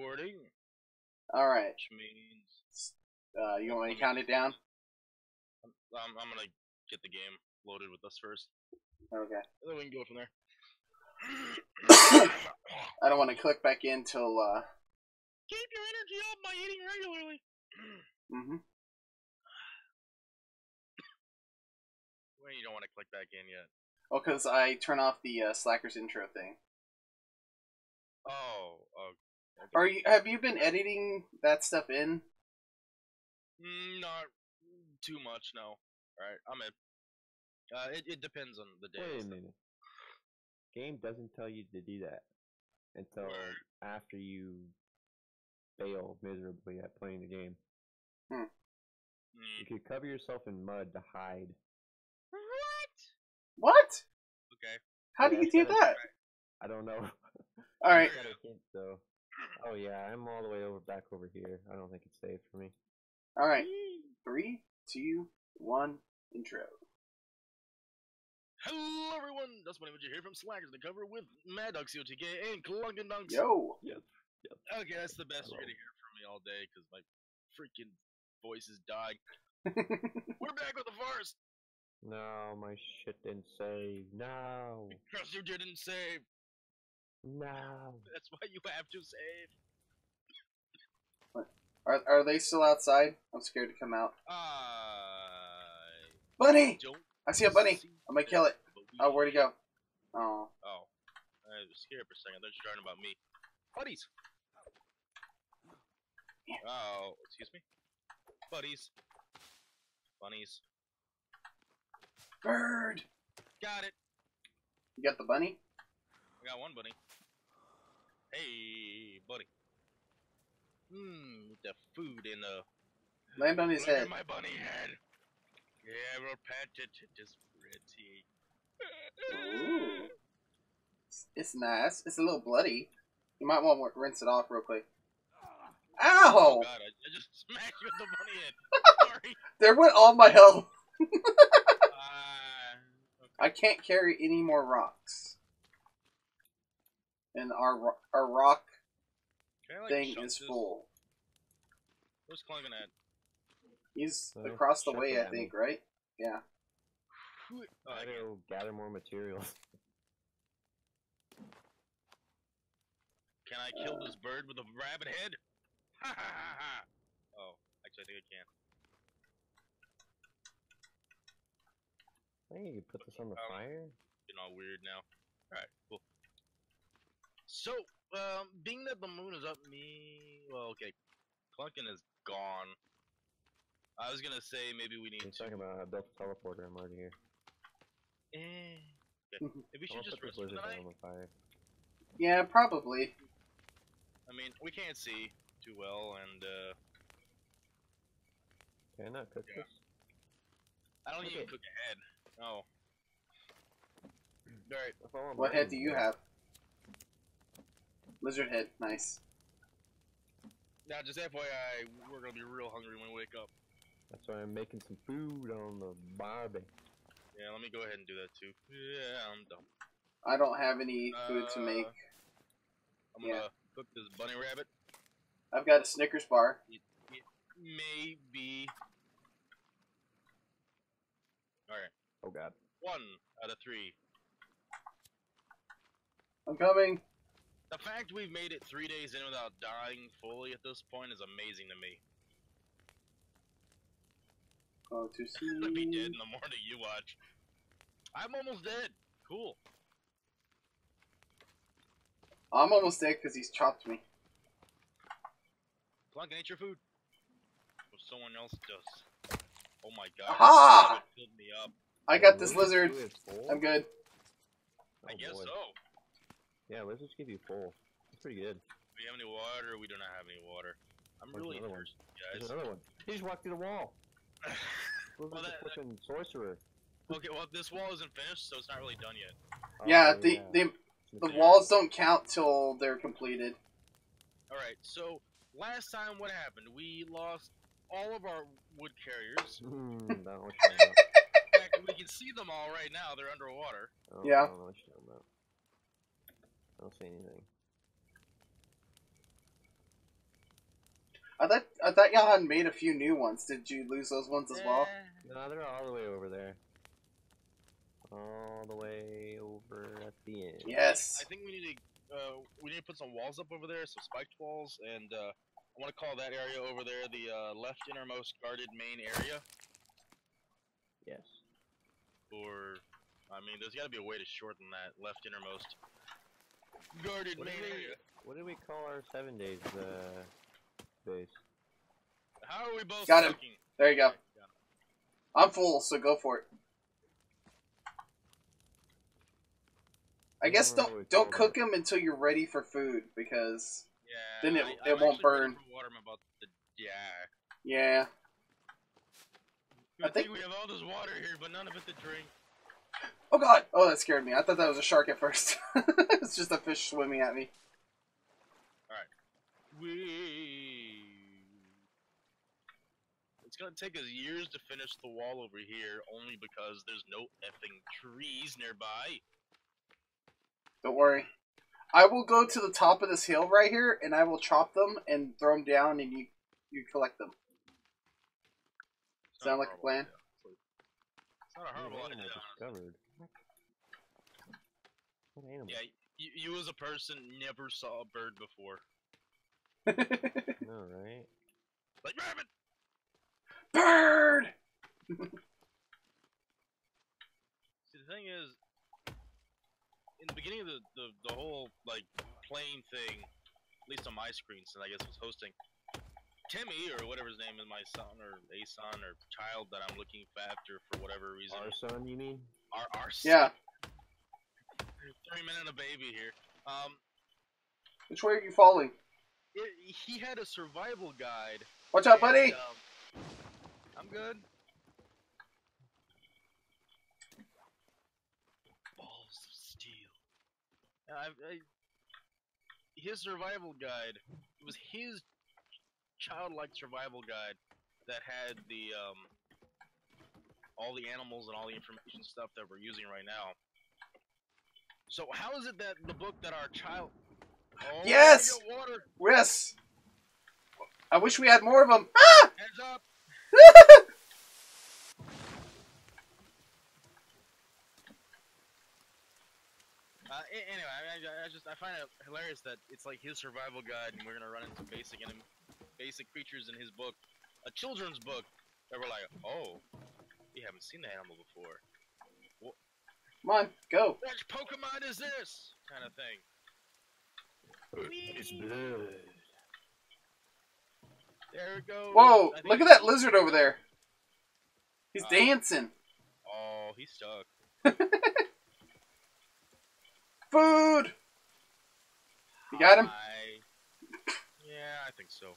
recording, All right. which means Uh, you want me to count it down? I'm, I'm, I'm gonna get the game loaded with us first. Okay. Then we can go from there. I don't want to click back in till. Uh, Keep your energy up by eating regularly. hmm when you don't want to click back in yet. Oh, because I turn off the uh, Slackers intro thing. Oh, oh. okay. Are you? Have you been editing that stuff in? Mm, not too much, no. Alright, I'm in. Uh, it, it depends on the day. Wait a minute. Game doesn't tell you to do that until Word. after you fail miserably at playing the game. Mm. You could cover yourself in mud to hide. What? What? Okay. How do you do it's that? I don't know. All right. I got a hint though. Oh yeah, I'm all the way over back over here. I don't think it's safe for me. All right. Three, two, one. Intro. Hello, everyone. That's what I'm here from Slackers Undercover with Madog COTK and Clunkin Dunks. Yo. Yep. Yep. Okay, that's the best you're gonna hear from me all day because my freaking voice is dying. We're back with the Forest. No, my shit didn't save. No. Because you didn't save. No. That's why you have to save. are are they still outside? I'm scared to come out. Uh, I Bunny! I see a bunny. see I'm gonna kill it. Oh, where'd he go? Oh. Oh, I was scared for a second. They're starting about me. Buddies. Oh, excuse me. Buddies. Bunnies. Bird. Got it. You got the bunny? I got one bunny. Hey, buddy. Mmm, with the food in the. Land on his Look head. at my bunny head. Yeah, we'll pat it. It is pretty. Ooh. It's- nice. It's a little bloody. You might want to rinse it off real quick. Oh Ow! god, I, just smacked you with the bunny head. Sorry. There went all my health. Uh, I can't carry any more rocks. And our our rock I, like, thing is this? full. Where's Clunkin at? He's Uh, across the way, I at me. think, right? Yeah. Oh, I I gotta gather more materials. Can I kill Uh. this bird with a rabbit head? Ha ha ha ha! Oh, actually, I think I can. I think you could put this on the Um, fire. Getting all weird now. Alright, cool. So, um, being that the moon is up, me. Well, okay. Clunkin is gone. I was gonna say maybe we need He's to. talking about I built a teleporter. I'm already here. Eh. Okay. Maybe we should just put rest for the night. the fire. Yeah, probably. I mean, we can't see too well, and uh, Can I not cook Yeah. this? I don't even Okay. cook ahead. Oh. Alright. If I want What head do you have? Lizard head. Nice. Now, just FYI, we're gonna be real hungry when we wake up. That's why I'm making some food on the barbie. Yeah, let me go ahead and do that too. Yeah, I'm dumb. I don't have any food to Uh, make. I'm gonna cook this bunny rabbit. I've got a Snickers bar. Maybe. Alright. Oh god. One out of three. I'm coming. The fact we've made it three days in without dying fully at this point is amazing to me. Oh, to see. I'm gonna be dead in the morning you watch. I'm almost dead. Cool. I'm almost dead because he's chopped me. Plunk, ain't your food. What someone else does. Oh my god. Aha! It me up. I got this lizard. give you full? I'm good. I Oh, guess boy. so. Yeah, let's just give you full. That's pretty good. Do we have any water? We do not have any water. I'm There's really another one. thirsty, There's another one. He just walked through the wall. Lizard's Well, a that- flipping sorcerer. okay, well, this wall isn't finished, so it's not really done yet. Oh, yeah, Oh, the yeah. the It's the material. walls don't count till they're completed. Alright, so last time what happened? We lost all of our wood carriers. Don't know what you're talking In fact, we can see them all right now. They're underwater. Oh, Yeah. I don't know what you're talking about. I don't see anything. I thought I thought y'all had made a few new ones. Did you lose those ones as well? No, they're all the way over there. All the way over at the end. Yes. I think we need to uh, we need to put some walls up over there, some spiked walls, and uh, I want to call that area over there the uh, left innermost guarded main area. Yes. Or, I mean, there's got to be a way to shorten that left innermost guarded What main did we area. What did we call our seven days uh, base? How are we both Got him. sucking? There you go. I'm full, so go for it. I I guess don't don't what we don't called cook them until you're ready for food because Yeah. Then it- I, it I'm won't burn. Water, I'm about to, yeah. yeah. I Good think- we have all this water here, but none of it to drink. Oh god! Oh, that scared me. I thought that was a shark at first. it's just a fish swimming at me. Alright. We. It's gonna take us years to finish the wall over here, only because there's no effing trees nearby. Don't worry. I will go to the top of this hill right here, and I will chop them and throw them down, and you you collect them. It's Sound like a plan? idea. It's not a horrible idea. discovered? What animal? Yeah, you, you as a person never saw a bird before. All right. Like rabbit. Bird. See, the thing is, in the beginning of the, the, the whole, like, plane thing, at least on my screen, since I guess was hosting, Timmy, or whatever his name is, my son, or a son, or child that I'm looking after for whatever reason, Our son, you mean? our, our Yeah. Three minute a baby here, um, Which way are you falling? it, he had a survival guide. Watch out, and, buddy. um, I'm good. Balls of steel. I, I, his survival guide. It was his childlike survival guide that had the um, all the animals and all the information stuff that we're using right now. So how is it that the book that our child? Oh, Yes! water. Yes. I wish we had more of them. Up. Uh, anyway, I, I, I just I find it hilarious that it's like his survival guide, and we're gonna run into basic and basic creatures in his book, a children's book. That we're like, oh, we haven't seen the animal before. Come on, go. Which Pokemon is this? Kind of thing. It's blood. There it goes. Whoa! Look at that lizard over there. He's Uh, dancing. Oh, he's stuck. Food. You got him. I... Yeah, I think so.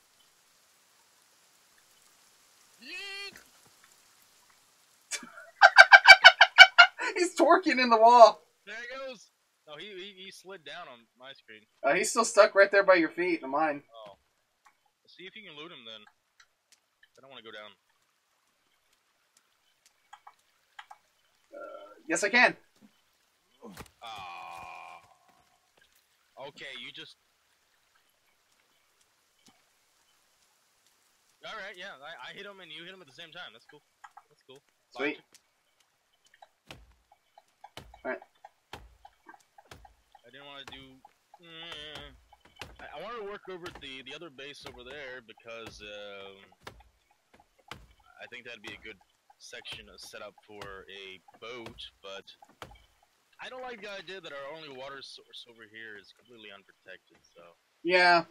Yeet! He's torquing in the wall. There he goes. No, he, he he slid down on my screen. Uh, he's still stuck right there by your feet and mine. Oh, see if you can loot him then. I don't want to go down. Yes, I can. Ah. Okay, you just. All right, yeah, I, I hit him and you hit him at the same time. That's cool. That's cool. Sweet. Alright. I didn't want to do. Mm, I, I wanted to work over at the the other base over there because um, I think that'd be a good section to set up for a boat, but I don't like the idea that our only water source over here is completely unprotected. So Yeah.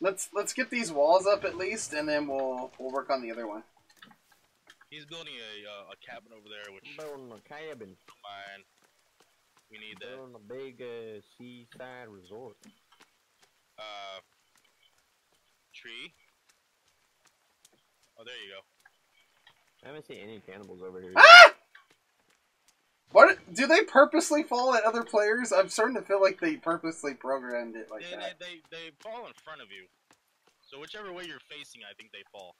Let's let's get these walls up at least, and then we'll we'll work on the other one. he's building a uh, a cabin over there, which Building a cabin. fine. We need that. Building a big uh, seaside resort. Uh, tree. Oh, there you go. I haven't seen any cannibals over here. Ah! What do they purposely fall at other players? I'm starting to feel like they purposely programmed it like they, that. they, they they fall in front of you. So whichever way you're facing, I think they fall.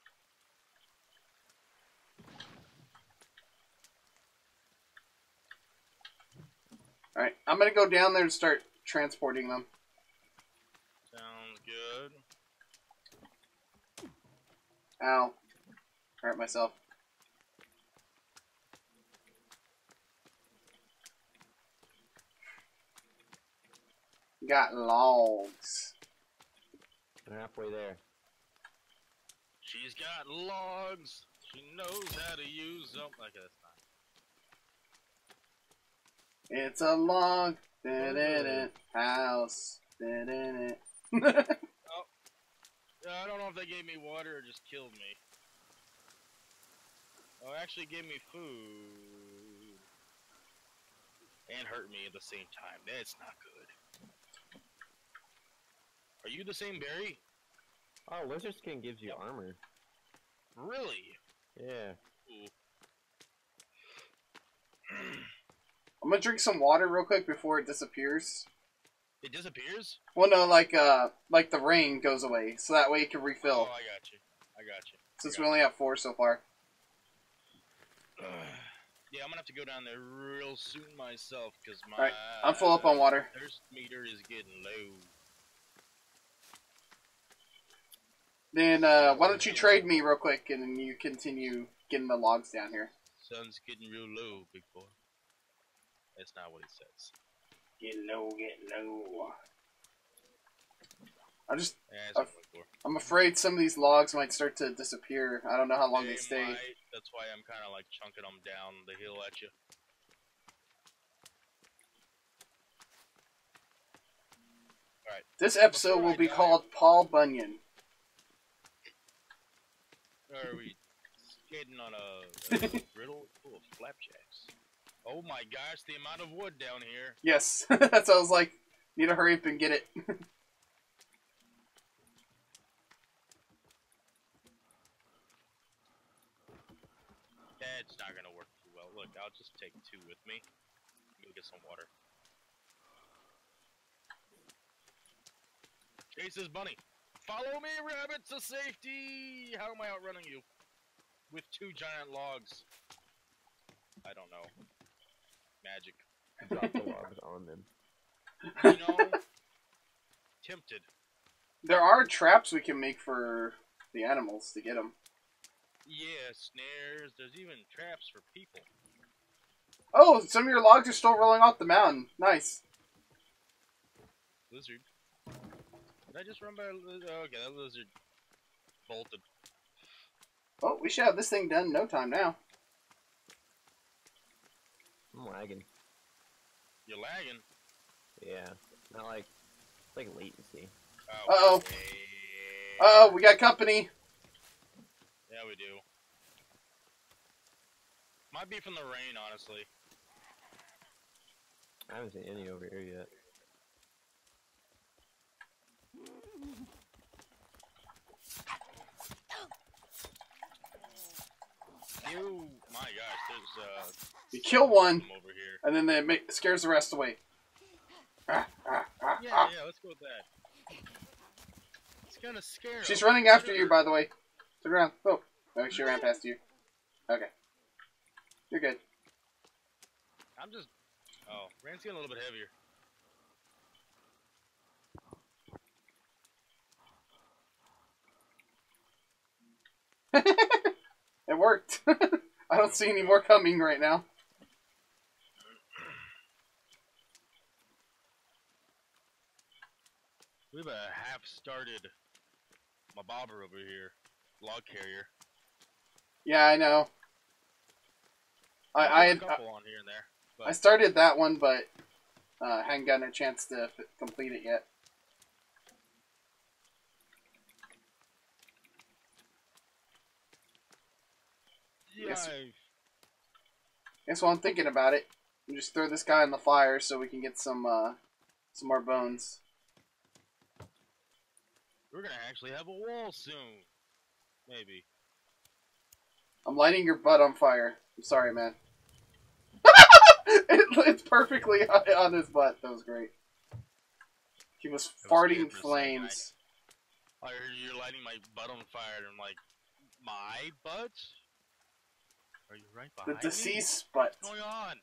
All right, I'm gonna go down there and start transporting them. Sounds good. Ow. Hurt myself. Got logs. I'm halfway there. She's got logs. She knows how to use them. Okay, that's not. It's a log. Da-da-da, house. Da-da-da. Uh, I don't know if they gave me water or just killed me. Oh, actually gave me food. And hurt me at the same time. That's not good. Are you the same berry? Oh, lizard skin gives you armor. Really? Yeah. Ooh. I'm gonna drink some water real quick before it disappears. It disappears? Well, no, like uh, like the rain goes away, so that way it can Oh, refill. I got you. I got you. Since we only have four so far. yeah, I'm gonna have to go down there real soon myself because my Alright, I'm full up on water. thirst meter is getting low. Then uh, why don't you trade me real quick, and then you continue getting the logs down here. Sun's getting real low, big boy. That's not what it says. Get low, get low. I'm just, Yeah, I'm afraid some of these logs might start to disappear. I don't know how long they, They stay. might, that's why I'm kind of like chunking them down the hill at you. All right. This episode Before will I be die- called Paul Bunyan. Are we skating on a, a griddle full of flapjacks? Oh my gosh, the amount of wood down here. Yes, that's what I was like. Need to hurry up and get it. That's not gonna work too well. Look, I'll just take two with me. Go get some water. Chase this bunny. Follow me, rabbit, to safety! How am I outrunning you? With two giant logs. I don't know. Magic. Drop the logs on them. You know? Tempted. there are traps we can make for the animals to get them. Yeah, snares. There's even traps for people. Oh, some of your logs are still rolling off the mountain. Nice. Lizard. Did I just run by a lizard? Oh, okay, that lizard bolted. Oh, we should have this thing done in no time now. I'm lagging. You're lagging. Yeah. Not like it's like latency. Oh, Uh-oh. okay. Oh, we got company. Yeah, we do. Might be from the rain, honestly. I haven't seen any over here yet. Ew, my gosh, there's uh. You kill one, some over here. and then they make, scares the rest away. Ah, ah, ah, Yeah, ah. yeah, let's go with that. It's gonna scare. She's 'em. running after you, by the way. Turn around. Oh, oh, she ran past you. Okay. You're good. I'm just. Oh, Rand's getting a little bit heavier. It worked. I don't see any more coming right now. We have a half-started my mobobber over here, log carrier. Yeah, I know. I I, had, a couple on here and there. I started that one, but uh, hadn't gotten a chance to f- complete it yet. Yeah, Yes. I- Guess while I'm thinking about it, we just throw this guy in the fire so we can get some uh, some more bones. We're gonna actually have a wall soon. Maybe. I'm lighting your butt on fire. I'm sorry, man. it, it's perfectly on on his butt. That was great. He was was farting good for a second. flames. I heard you're lighting my butt on fire, and I'm like, my butt? Are you right behind me? The deceased butt. What's going on?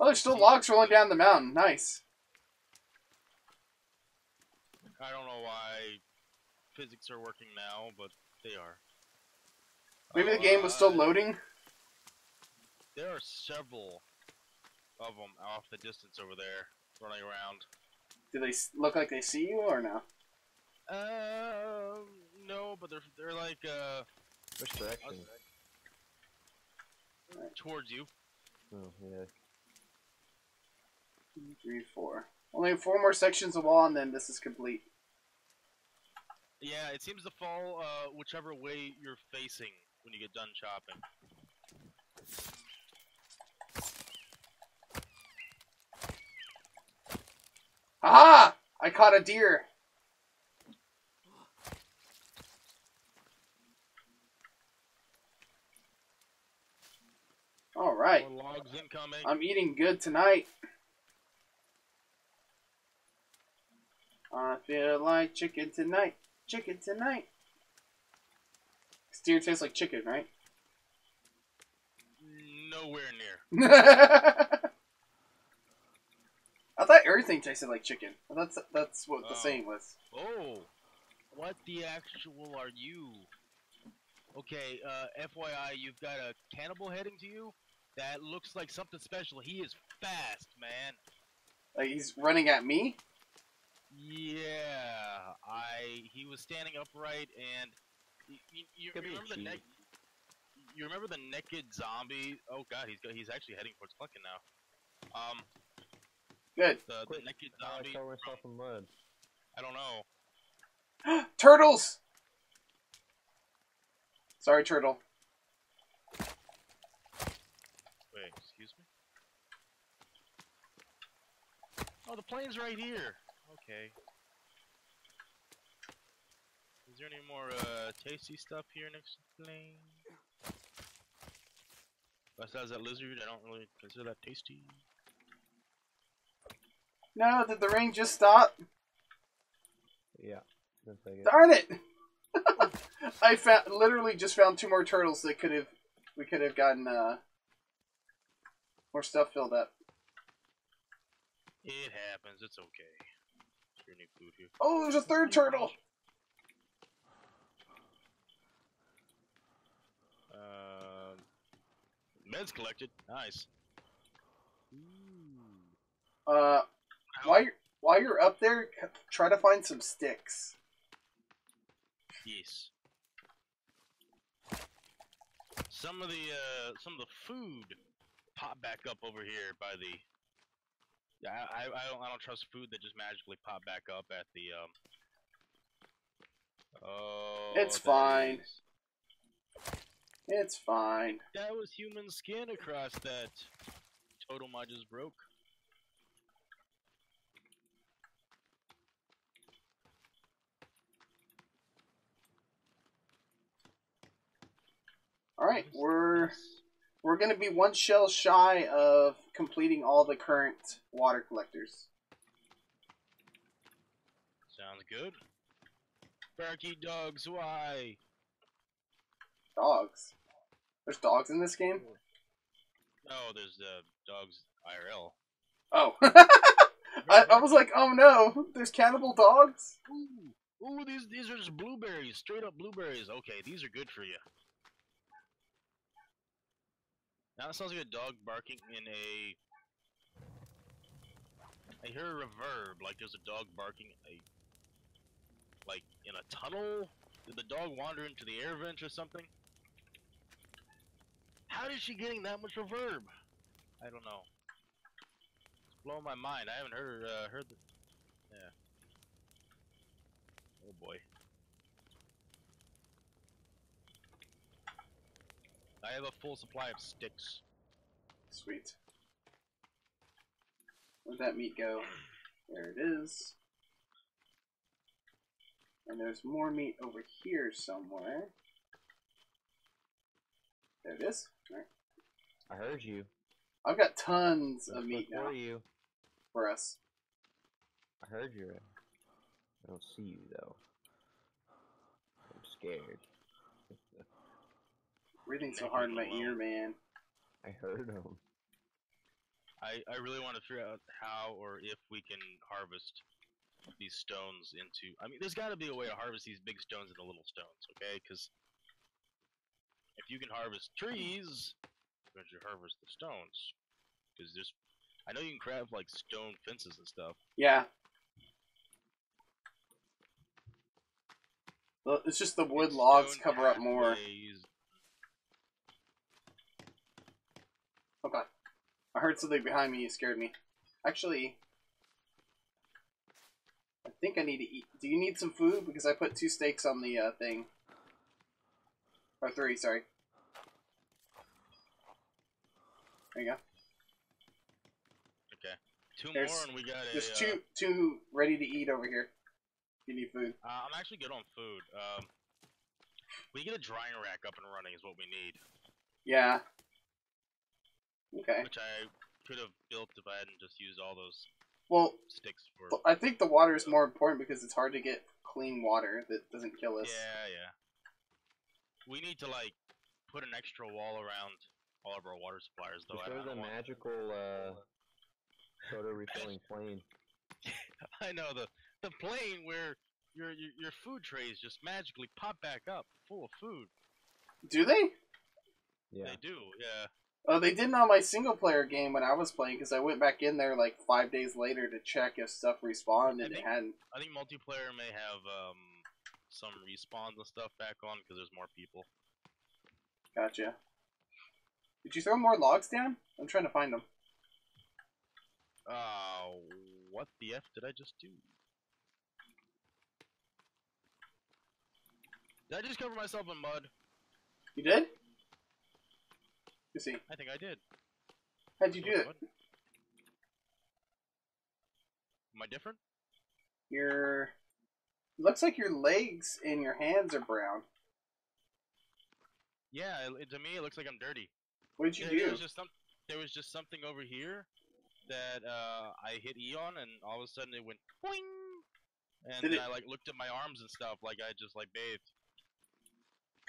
Oh, there's still logs rolling down the mountain. Nice. I don't know why physics are working now, but They are. Maybe the Oh, game was still uh, loading. There are several of them off the distance over there running around. Do they look like they see you or no? Um, no, but they're they're like uh Which direction? towards you. Oh, yeah. Two, three, four. Only four more sections of wall, and then this is complete. Yeah, it seems to fall uh whichever way you're facing when you get done chopping. Aha! I caught a deer. All right. More logs incoming. I'm eating good tonight. I feel like chicken tonight. Chicken tonight. Steer tastes like chicken, right? Nowhere near. I thought everything tasted like chicken. That's that's what the Oh. saying was. Oh, what the actual are you? Okay, uh, FYI, you've got a cannibal heading to you. That looks like something special. He is fast, man. Like he's running at me. Yeah, I. He was standing upright, and you, you, you Could be a remember the neck. You remember the naked zombie? Oh god, he's go- he's actually heading towards Clunkin now. Um, Good. the, the Quick, naked How do I zombie. myself in mud? I don't know. Turtles. Sorry, turtle. Wait, excuse me? Oh, the plane's right here. Okay. Is there any more uh, tasty stuff here next to the plane? Besides that lizard, I don't really consider that tasty. No, did the rain just stop? Yeah. Looks like it. Darn it! I found literally just found two more turtles that could have we could have gotten uh more stuff filled up. It happens, it's okay. Sure need food here. Oh, there's a third turtle. Um, meds collected. Nice. Ooh. Uh, while you're while you're up there, try to find some sticks. Yes. Some of the uh, some of the food pop back up over here by the. Yeah, I, I, don't I don't trust food that just magically pop back up at the um. Oh. It's fine. is- It's fine. That was human skin across that totem I just broke. All right, we're we're gonna be one shell shy of completing all the current water collectors. Sounds good. Barky dogs, why? Dogs. There's dogs in this game. Oh, there's uh, dogs IRL. Oh, I, I was like, oh no, there's cannibal dogs. Ooh, ooh, these these are just blueberries, straight up blueberries. Okay, these are good for you. Now it sounds like a dog barking in a. I hear a reverb, like there's a dog barking a. Like in a tunnel. Did the dog wander into the air vent or something? How is she getting that much reverb? I don't know. It's blowing my mind. I haven't heard uh, heard the. Yeah. Oh boy. I have a full supply of sticks. Sweet. Where'd that meat go? There it is. And there's more meat over here somewhere. There it is. Alright. I heard you. I've got tons of meat now before you. for us. I heard you. I don't see you though. I'm scared. Breathing so hard in my ear, man. I heard him. I, I really want to figure out how or if we can harvest these stones into. I mean, there's got to be a way to harvest these big stones into little stones, okay? Because if you can harvest trees, you should harvest the stones. Because there's, I know you can craft like stone fences and stuff. Yeah. Well, It's just the wood logs cover up more. Okay. I heard something behind me. It scared me. Actually, I think I need to eat. Do you need some food? Because I put two steaks on the uh, thing. Or three, sorry. There you go. Okay, two There's- more, and we got a. There's uh, two two ready to eat over here. You need food. Uh, I'm actually good on food. Um, we get a drying rack up and running is what we need, Yeah. Okay. which I could have built if I hadn't just used all those Well, sticks for. I think the water is more important because it's hard to get clean water that doesn't kill us. Yeah, yeah. We need to like put an extra wall around all of our water suppliers, though. Just I, there's I, a magical uh, soda refilling plane. I know the the plane where your, your your food trays just magically pop back up full of food. Do they? Yeah. They do, yeah. Oh, they didn't on my single player game when I was playing because I went back in there like five days later to check if stuff respawned and it hadn't. I think multiplayer may have um some respawns and stuff back on because there's more people. Gotcha. Did you throw more logs down? I'm trying to find them. Uh, what the f did I just do? Did I just cover myself in mud? You did? You see. I think I did. How'd you do it? Am I different? Your looks like your legs and your hands are brown. Yeah, it, to me it looks like I'm dirty. What did you There- There do? was just some. There was just something over here that uh, I hit E on, and all of a sudden it went boing, and then it- I like looked at my arms and stuff like I just like bathed.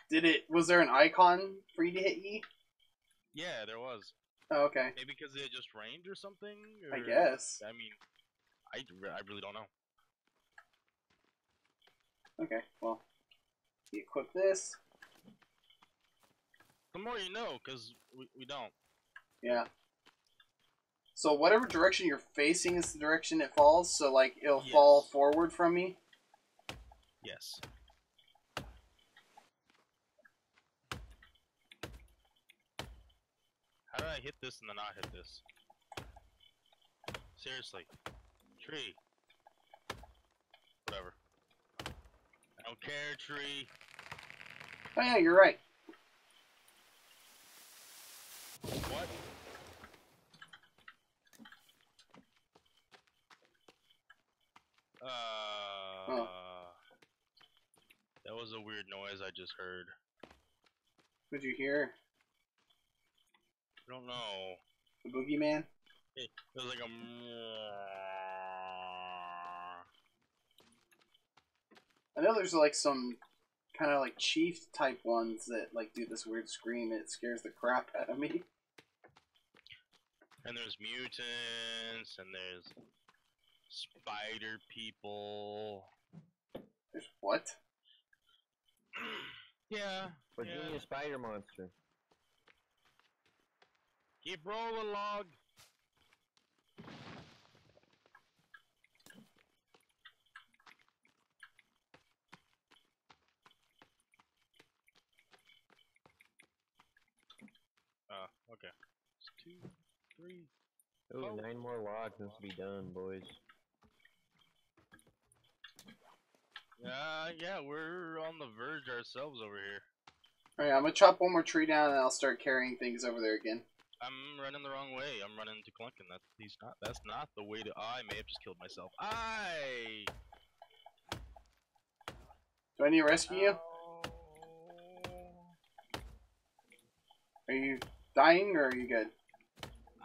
Did it? Was there an icon for you to hit E? Yeah, there was. Oh, okay. Maybe because it just rained or something. I guess. I mean, I, I really don't know. Okay. Well, you equip this. The more you know, because we, we don't. Yeah. So whatever direction you're facing is the direction it falls. So like it'll fall forward from me. Yes. How did I hit this and then not hit this? Seriously. Tree. Whatever. I don't care, tree. Oh yeah, you're right. What? Uh, That was a weird noise I just heard. What'd you hear? I don't know. The boogeyman? It was like a. I know there's like some kind of like chief type ones that like do this weird scream. It scares the crap out of me. And there's mutants, and there's spider people. There's what? yeah. Virginia yeah. Spider Monster. Keep rolling, log. Uh, okay. It's two, three. Ooh, Oh. nine more logs must be done, boys. Uh, yeah, we're on the verge ourselves over here. Alright, I'm gonna chop one more tree down and I'll start carrying things over there again. I'm running the wrong way. I'm running to Clunkin. That's he's not. That's not the way to. I may have just killed myself. I. Do I need to rescue you? Are you dying or are you good?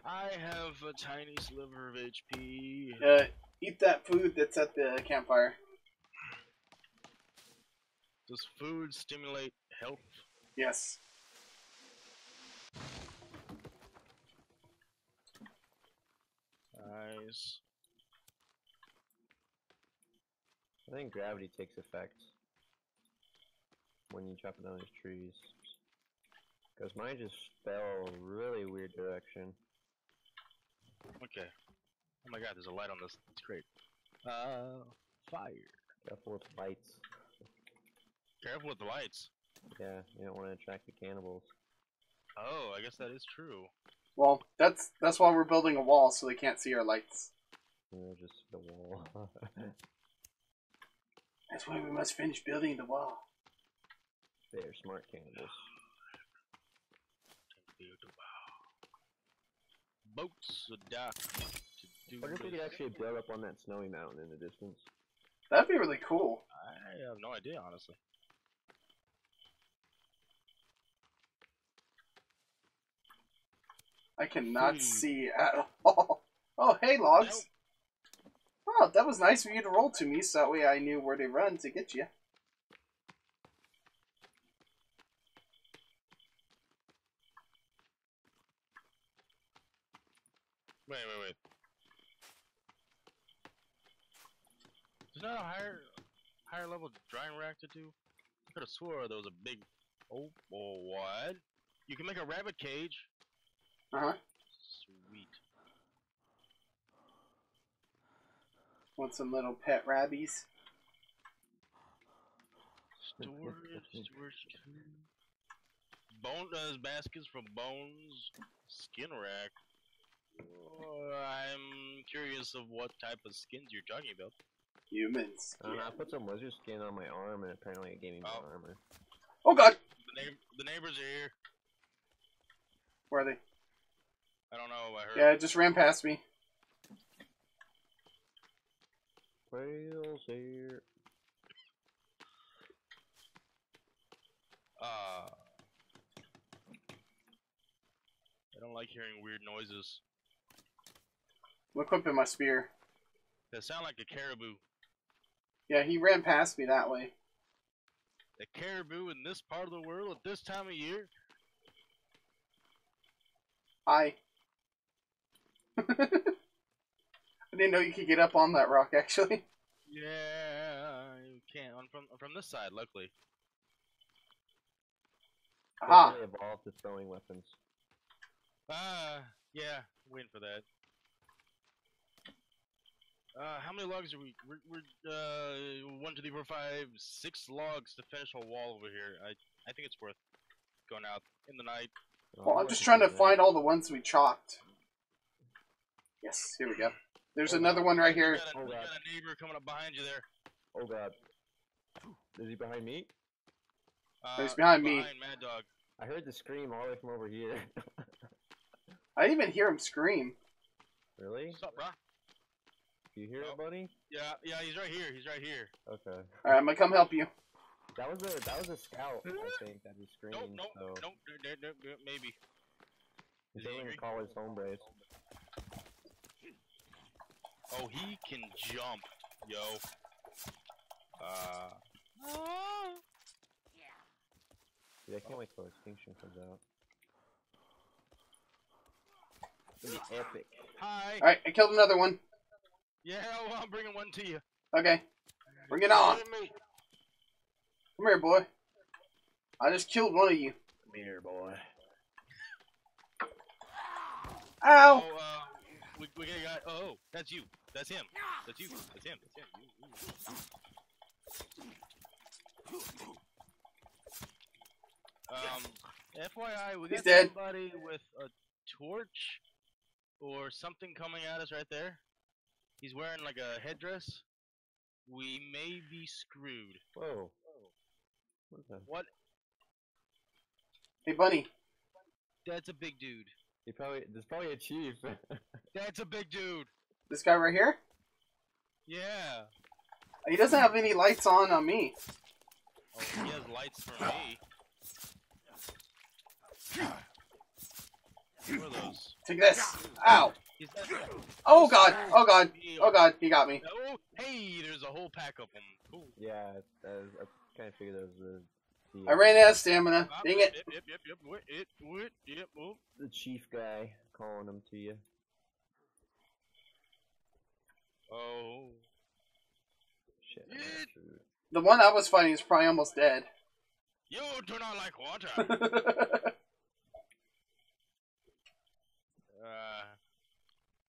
I have a tiny sliver of HP. Uh, eat that food that's at the campfire. Does food stimulate health? Yes. Nice. I think gravity takes effect when you chop down these trees. Because mine just fell a really weird direction. Okay. Oh my god, there's a light on this. It's great. Uh, fire. Careful with lights. Careful with the lights. Yeah, you don't want to attract the cannibals. Oh, I guess that is true. Well, that's that's why we're building a wall so they can't see our lights. You know, just the wall. That's why we must finish building the wall. They're smart cannibals. Boats a dock to do. What if we could actually build up on that snowy mountain in the distance? That'd be really cool. I have no idea, honestly. I cannot Hmm. see at all. Oh, hey, logs. Oh, that was nice of you to roll to me, so that way I knew where to run to get you. Wait, wait, wait. Is that a higher, higher level drying rack to do? I could have swore there was a big. Oh, oh, what? You can make a rabbit cage. Uh huh. Sweet. Want some little pet rabbies? Storage, storage. Bone uh, baskets from bones, skin rack. Uh, I'm curious of what type of skins you're talking about. Humans. I I put some lizard skin on my arm and apparently it gave me more Oh. armor. Oh god! The name, the neighbors are here. Where are they? I don't know. I heard. Yeah, it just ran past me. Whales here. Uh, I don't like hearing weird noises. I'm equipping my spear. They sound like a caribou. Yeah, he ran past me that way. A caribou in this part of the world at this time of year? Hi. I didn't know you could get up on that rock, actually. Yeah, you can't. I'm from I'm from this side, luckily. Aha! They evolved to throwing weapons. Ah, yeah, waiting for that. Uh, how many logs are we? We're, we're uh, one, two, three, four, five, six logs to finish a wall over here. I, I think it's worth going out in the night. Well, I'm just trying to find all the ones we chopped. Yes, here we go. There's another one right here. We got, a, Oh, we God. got a neighbor coming up behind you there. Oh god. Is he behind me? Uh, He's behind me. Behind Madog. I heard the scream all the way from over here. I didn't even hear him scream. really? What's up, bro? Do you hear Oh. it, buddy? Yeah, yeah, he's right here. He's right here. Okay. Alright, I'm gonna come help you. That was a that was a scout, I think, that was Nope, screaming. nope, so nope, nope, nope, nope, maybe. he's Is he only angry? gonna call his hombres. Oh, he can jump, yo. Uh. Dude, I can't wait till extinction comes out. It's gonna be epic. Hi. Alright, I killed another one. Yeah, well, I'm bringing one to you. Okay. Bring it on. Look at me. Come here, boy. I just killed one of you. Come here, boy. Ow! Oh, uh, we, we got a guy. Oh, that's you. That's him. That's you. That's him. That's him. You, you. Um, FYI, we He's got dead. somebody with a torch or something coming at us right there. He's wearing like a headdress. We may be screwed. Whoa. What the? What? Hey, bunny. That's a big dude. He probably there's probably a chief. That's a big dude. This guy right here? Yeah. He doesn't have any lights on on me. Oh, he has lights for me. What are those? Take this. Ow! Oh god! Oh god! Oh god! He got me. Oh, hey, there's a whole pack of them. Cool. yeah, I, I kind of figured that was the. the I ran out of stamina. Dang Yep, it! yep, yep, yep. Wait, it, wait, yep. The chief guy calling him to you. Oh. Shit. I got food. The one I was fighting is probably almost dead. You do not like water. uh,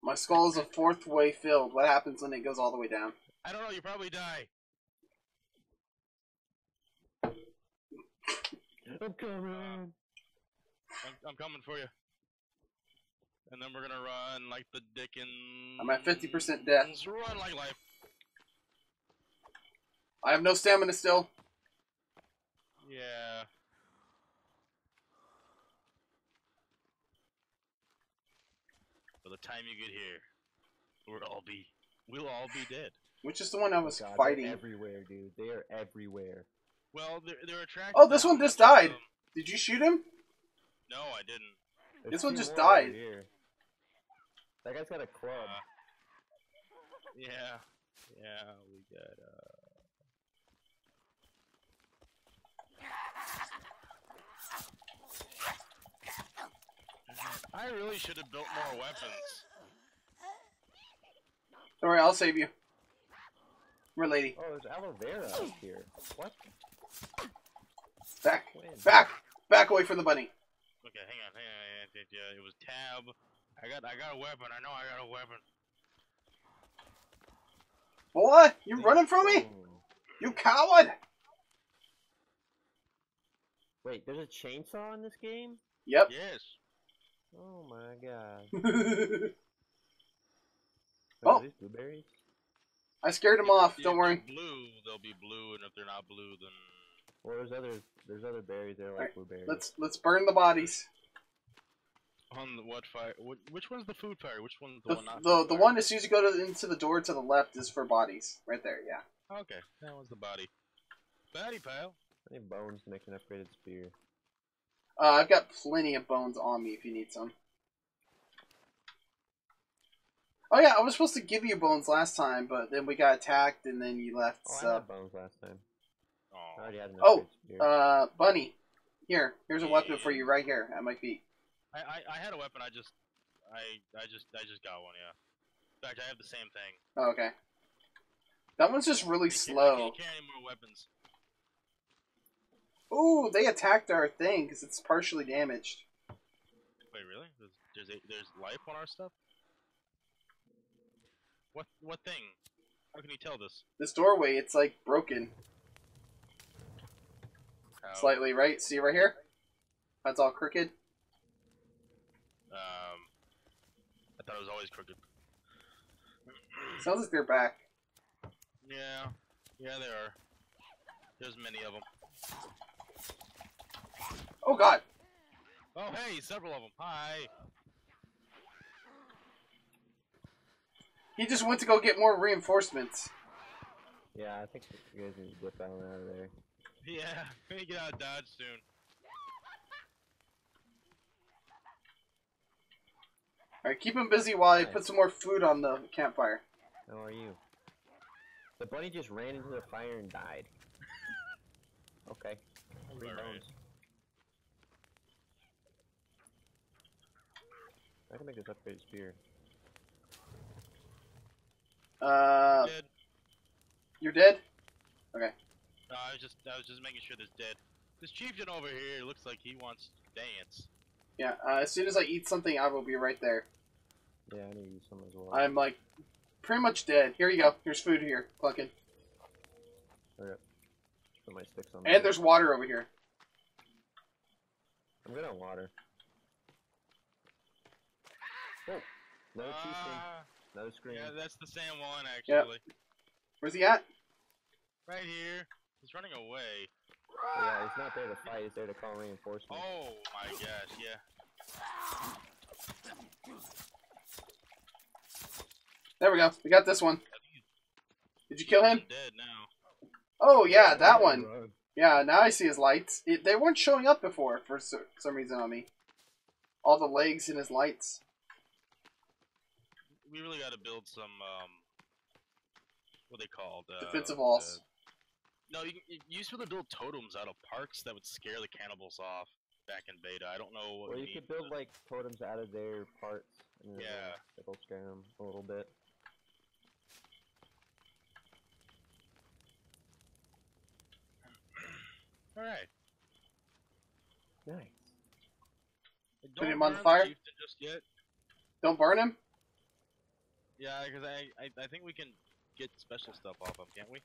My skull is a fourth way filled. What happens when it goes all the way down? I don't know. You probably die. I'm coming. I'm, I'm coming for you. And then we're gonna run like the Dickens. I'm at 50% death. Run like life. I have no stamina still. Yeah. By the time you get here, we'll all be we'll all be dead. Which is the one I was God, fighting. everywhere, dude. They are everywhere. Well, they're they're attracted. Oh, this one just died. them- um, Did you shoot him? No, I didn't. There's This one just more over died. Here. That guy's got a club. Uh, yeah, yeah, we got. Uh... I really should have built more weapons. Don't worry, I'll save you. We're lady. oh, there's aloe vera up here. What? Back. When? Back. Back away from the bunny. Okay, hang on, hang on, hang on. Yeah, yeah, it was tab. I got, I got a weapon. I know I got a weapon. What? You running from me? You coward! Wait, there's a chainsaw in this game? Yep. Yes. Oh my god. Oh. These blueberries? I scared him If- off. Don't worry. Blue, they'll be blue, and if they're not blue, then Well, there's other there's other berries there like Alright, blueberries. Let's let's burn the bodies. On the what fire? Which, which one's the food fire? Which one's the, The one not? the, the fire? one as soon as you go to, into the door to the left is for bodies. Right there. Yeah. Okay, that was the body. Body pile. I need bones to make an upgraded spear. Uh, I've got plenty of bones on me if you need some. Oh yeah, I was supposed to give you bones last time, but then we got attacked and then you left. Oh, I so, had bones last time. I Oh, already had an Oh, uh, bunny, here, here's a weapon for you right here at my feet. I, I I had a weapon. I just I I just I just got one. Yeah. In fact, I have the same thing. Oh, okay. That one's just really I can't- I slow. can't carry any more weapons. Ooh, they attacked our thing because it's partially damaged. Wait, really? There's there's, a, there's life on our stuff. What what thing? How can you tell this? This doorway, it's like broken How, slightly, right? See right here? That's all crooked. Um, I thought it was always crooked. Sounds like they're back. Yeah, yeah, they are. There's many of them. Oh god! Oh, hey, several of them. Hi. He just went to go get more reinforcements. Yeah, I think you guys need to dip out out of there. Yeah, we need to get out of Dodge soon. Alright, keep him busy while I Nice. put some more food on the campfire. How are you? The bunny just ran into the fire and died. okay. Three Alright. bones. I can make this upgraded spear. Uh, dead. you're dead? Okay. No, I was just I was just making sure there's dead. This chieftain over here looks like he wants to dance. Yeah, uh, as soon as I eat something, I will be right there. Yeah, I need to use some as well. I'm like pretty much dead. Here you go. Here's food here, Clunkin. Put my sticks on. And there's water over here. I'm good on water. Oh, another chieftain, Ah, another screen. yeah, that's the same one Yep. actually. Where's he at? Right here. He's running away. Yeah, he's not there to fight. He's there to call reinforcements. Oh my gosh, yeah. There we go. We got this one. Did you kill him? He's dead now. Oh yeah, that one. Yeah, now I see his lights. It, they weren't showing up before for some reason on me. All the legs and his lights. We really got to build some um, what are they called? Uh, Defensive walls. uh, no, you, you used to build totems out of parks that would scare the cannibals off back in beta. I don't know. What you could build like totems out of their parts. And yeah, it'll scare them a little bit. All right. Nice. Put him on the fire. Just yet. Don't burn him. Yeah, because I, I I think we can get special stuff off him, can't we?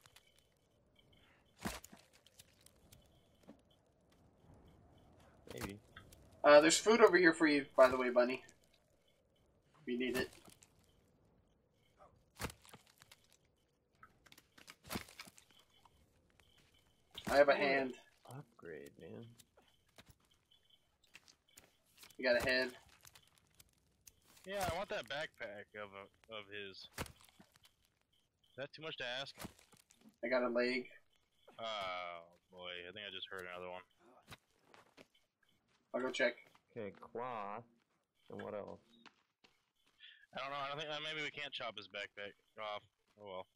Maybe. Uh, there's food over here for you, by the way, Bunny. If you need it. I have a hand. Upgrade, man. You got a head. Yeah, I want that backpack of uh, of his. Is that too much to ask? I got a leg. Oh boy, I think I just heard another one. I'll go check. Okay, cloth. And what else? I don't know. I don't think uh, maybe we can't chop his backpack off. Oh well.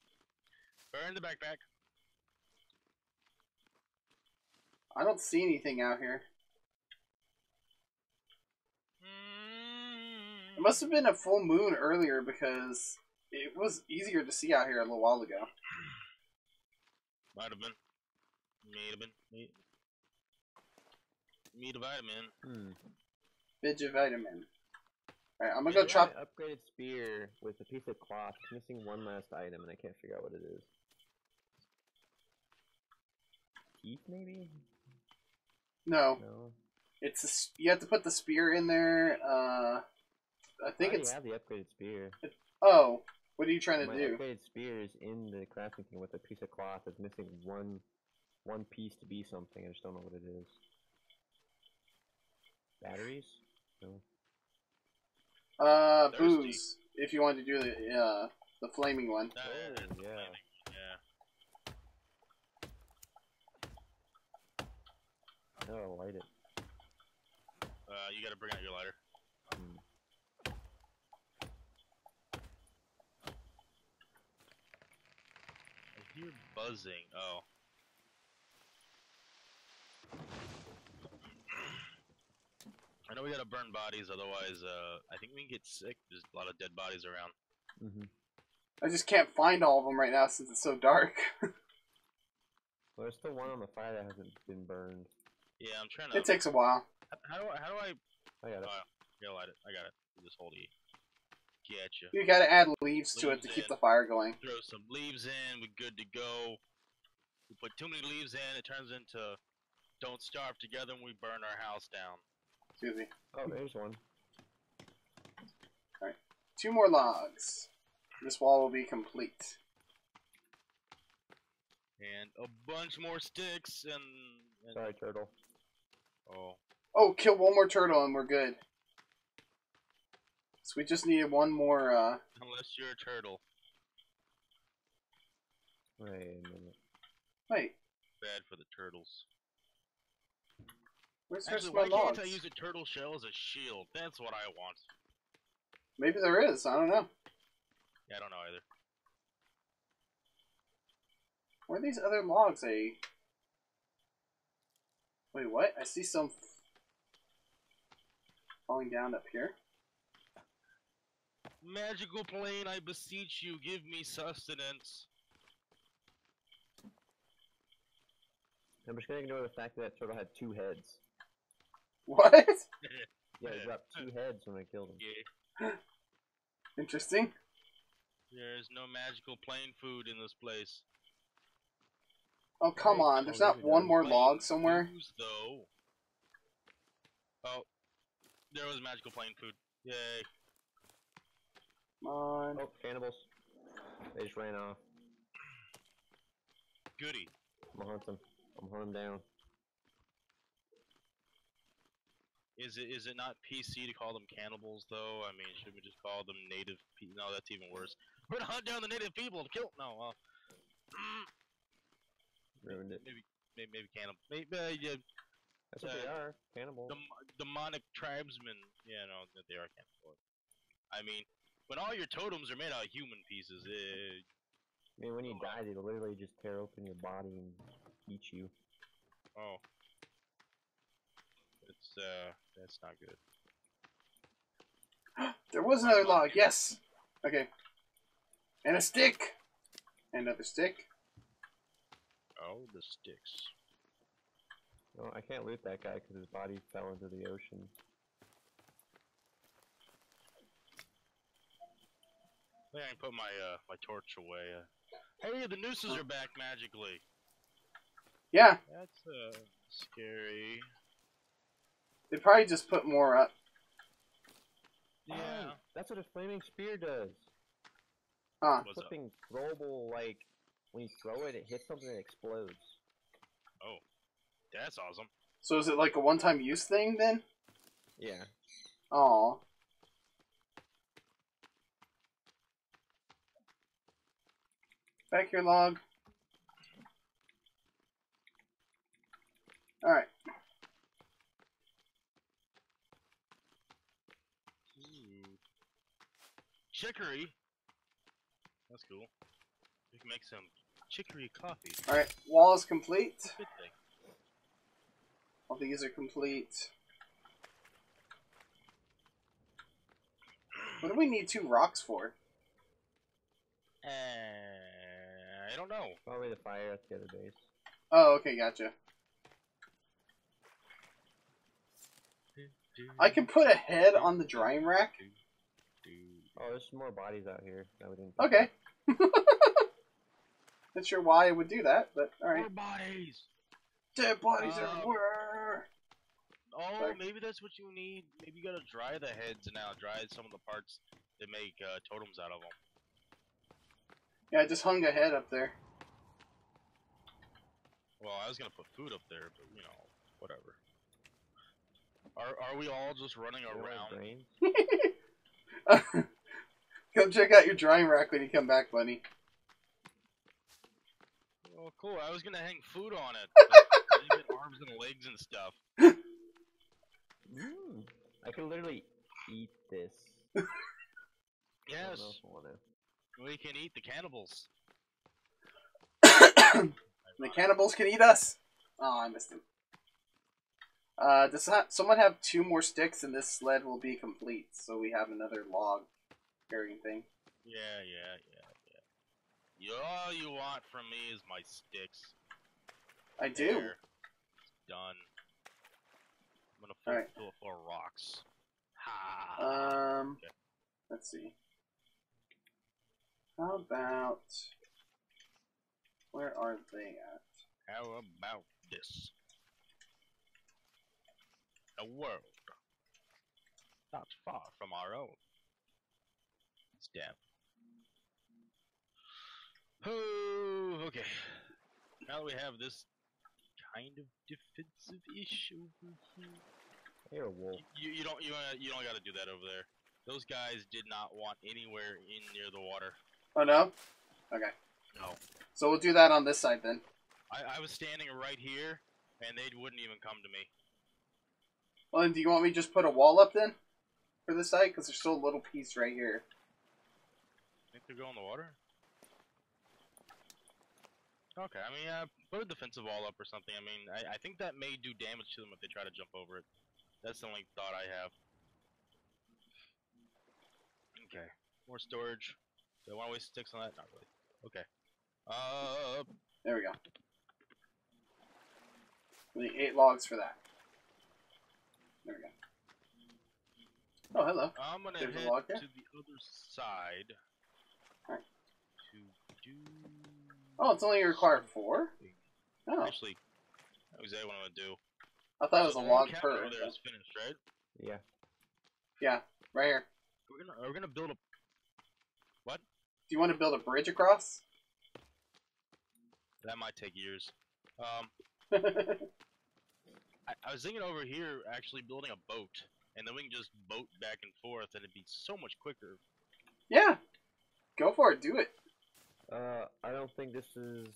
Burn the backpack. I don't see anything out here. It must have been a full moon earlier because it was easier to see out here a little while ago. Might have been. May have been. May Need a vitamin. Hmm. Vitamin. Alright, I'm gonna Yeah, go chop. Upgraded spear with a piece of cloth. It's missing one last item, and I can't figure out what it is. Teeth, maybe? No, No. it's a, s- you have to put the spear in there. Uh, I think already it's. have the upgraded spear. Oh, what are you trying to My do? upgraded spear is in the crafting thing with a piece of cloth that's missing one one piece to be something. I just don't know what it is. Batteries? No. Uh, Thirsty. booze. If you want to do the uh the flaming one. That- Oh, that's yeah. flaming, Yeah. Oh, light it. Uh, you gotta bring out your lighter. Hmm. I hear buzzing. Oh. I know we gotta burn bodies, otherwise, uh, I think we can get sick. There's a lot of dead bodies around. Mm-hmm. I just can't find all of them right now since it's so dark. Well, there's still one on the fire that hasn't been burned. Yeah, I'm trying to. it takes a while. How, how do I? How do I? I got it. Oh, yeah, light it. I got it. Just hold E. Getcha. You gotta add leaves to it to Leaves keep the fire going. Throw some leaves in. We're good to go. We put too many leaves in, it turns into don't starve together, and we burn our house down. Excuse me. Oh, there's one. Alright. Two more logs. This wall will be complete. And a bunch more sticks, and, and Sorry, turtle. oh, Oh, kill one more turtle and we're good. So we just needed one more, uh... unless you're a turtle, Wait a minute. Wait, bad for the turtles. Where's Actually, why logs? can't I use a turtle shell as a shield? That's what I want. Maybe there is, I don't know. Yeah, I don't know either. Where are these other logs, eh? Wait, what? I see some falling down up here. Magical plane, I beseech you, give me sustenance. I'm just gonna ignore the fact that that turtle had two heads. What? Yeah, he dropped two heads when I killed him. Yeah, Interesting. there's no magical plane food in this place. Oh, come Right, on. Oh, there's oh, not one more log somewhere. foods, though. Oh, there was magical plane food. Yay. Come on. Oh, cannibals. They just ran off. Goody. I'm gonna hunt them. I'm gonna hunt them down. Is it is it not PC to call them cannibals though? I mean, should we just call them native? Pe- no, that's even worse. We're gonna hunt down the native people and kill. No, uh, Ruined it. maybe maybe, maybe cannibal. Maybe uh, yeah, That's what they Uh, are. Cannibals. dem- demonic tribesmen. Yeah, no, that they are cannibals. I mean, when all your totems are made out of human pieces, eh, I mean, when you die, they literally just tear open your body and eat you. oh, uh, that's not good. There was another log. Yes. Okay. And a stick. Another stick. Oh, the sticks. No, I can't loot that guy because his body fell into the ocean. I think I can put my uh my torch away. Uh, hey, the nooses are back magically. Yeah, That's uh scary. They probably just put more up. Yeah. Oh, that's what a flaming spear does. Huh. What's up? Throwable, like, when you throw it, it hits something and explodes. Oh. That's awesome. So is it like a one-time use thing then? Yeah. Oh. Back your log. Alright. Ooh. Chicory. That's cool. We can make some chicory coffee. Alright, wall is complete. All these are complete. What do we need two rocks for? Uh, I don't know. Probably the fire at the other base. Oh, okay, gotcha. I can put a head on the drying rack. Oh, there's some more bodies out here that we didn't. Okay. Not sure why I would do that, but alright. More bodies. Dead bodies Um, everywhere! Oh, Sorry. maybe that's what you need. Maybe you gotta dry the heads now. Dry some of the parts to make uh, totems out of them. Yeah, I just hung a head up there. Well, I was gonna put food up there, but you know, whatever. Are are we all just running You know what, around? brains? come check out your drying rack when you come back, buddy. Oh, cool. I was gonna hang food on it. arms and legs and stuff. Mm. I could literally eat this. Yes, know if I wanna. we can eat the cannibals. The cannibals can eat us. Oh, I missed him. Uh, does ha- someone have two more sticks and this sled will be complete, so we have another log carrying thing. Yeah, yeah, yeah, yeah. You, all you want from me is my sticks. I do. There. Done. I'm gonna fill, Alright. fill of rocks. Ha! Um, Okay. let's see. How about where are they at? How about this? A world not far from our own. Stamp. Oh, okay. Now that we have this kind of defensive issue over here. I a wolf. You, you don't you don't, you don't got to do that over there. Those guys did not want anywhere in near the water. Oh no. Okay, No. so we'll do that on this side then. I, I was standing right here, and they wouldn't even come to me. Well, then do you want me to just put a wall up then for this side? Because there's still a little piece right here. Think they're in the water? Okay, I mean, uh, put a defensive wall up or something. I mean, I, I think that may do damage to them if they try to jump over it. That's the only thought I have. Okay, more storage. Do I want to waste sticks on that? Not really. Okay. Uh, There we go. We need eight logs for that. There we go. Oh, hello. I'm gonna There's a head log to the other side. Alright. Oh, it's only required four? something. Oh, Actually, I know exactly what I'm gonna do. I thought it was a the log per. over there is finished, right? Yeah. Yeah, right here. We're gonna we're gonna build a What? Do you want to build a bridge across? that might take years. Um, I, I was thinking over here actually building a boat, and then we can just boat back and forth, and it'd be so much quicker. yeah. Go for it. Do it. Uh, I don't think this is.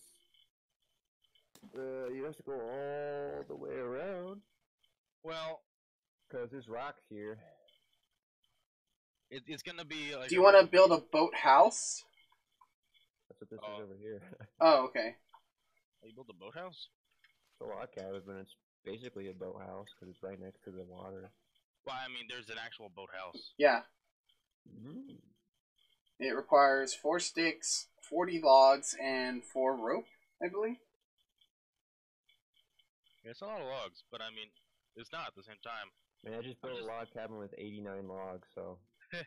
Uh, you have to go all the way around Well, because there's rocks here. it, it's gonna be like. Do you want to build a boat house? That's what this Oh. is over here. Oh, okay. You build a boathouse? it's a log cabin, but it's basically a boathouse because it's right next to the water. Well, I mean, there's an actual boathouse. Yeah. Mm. It requires four sticks, 40 logs, and four rope, I believe. Yeah, it's a lot of logs, but I mean, it's not at the same time. Man, I just built just- a log cabin with 89 logs, so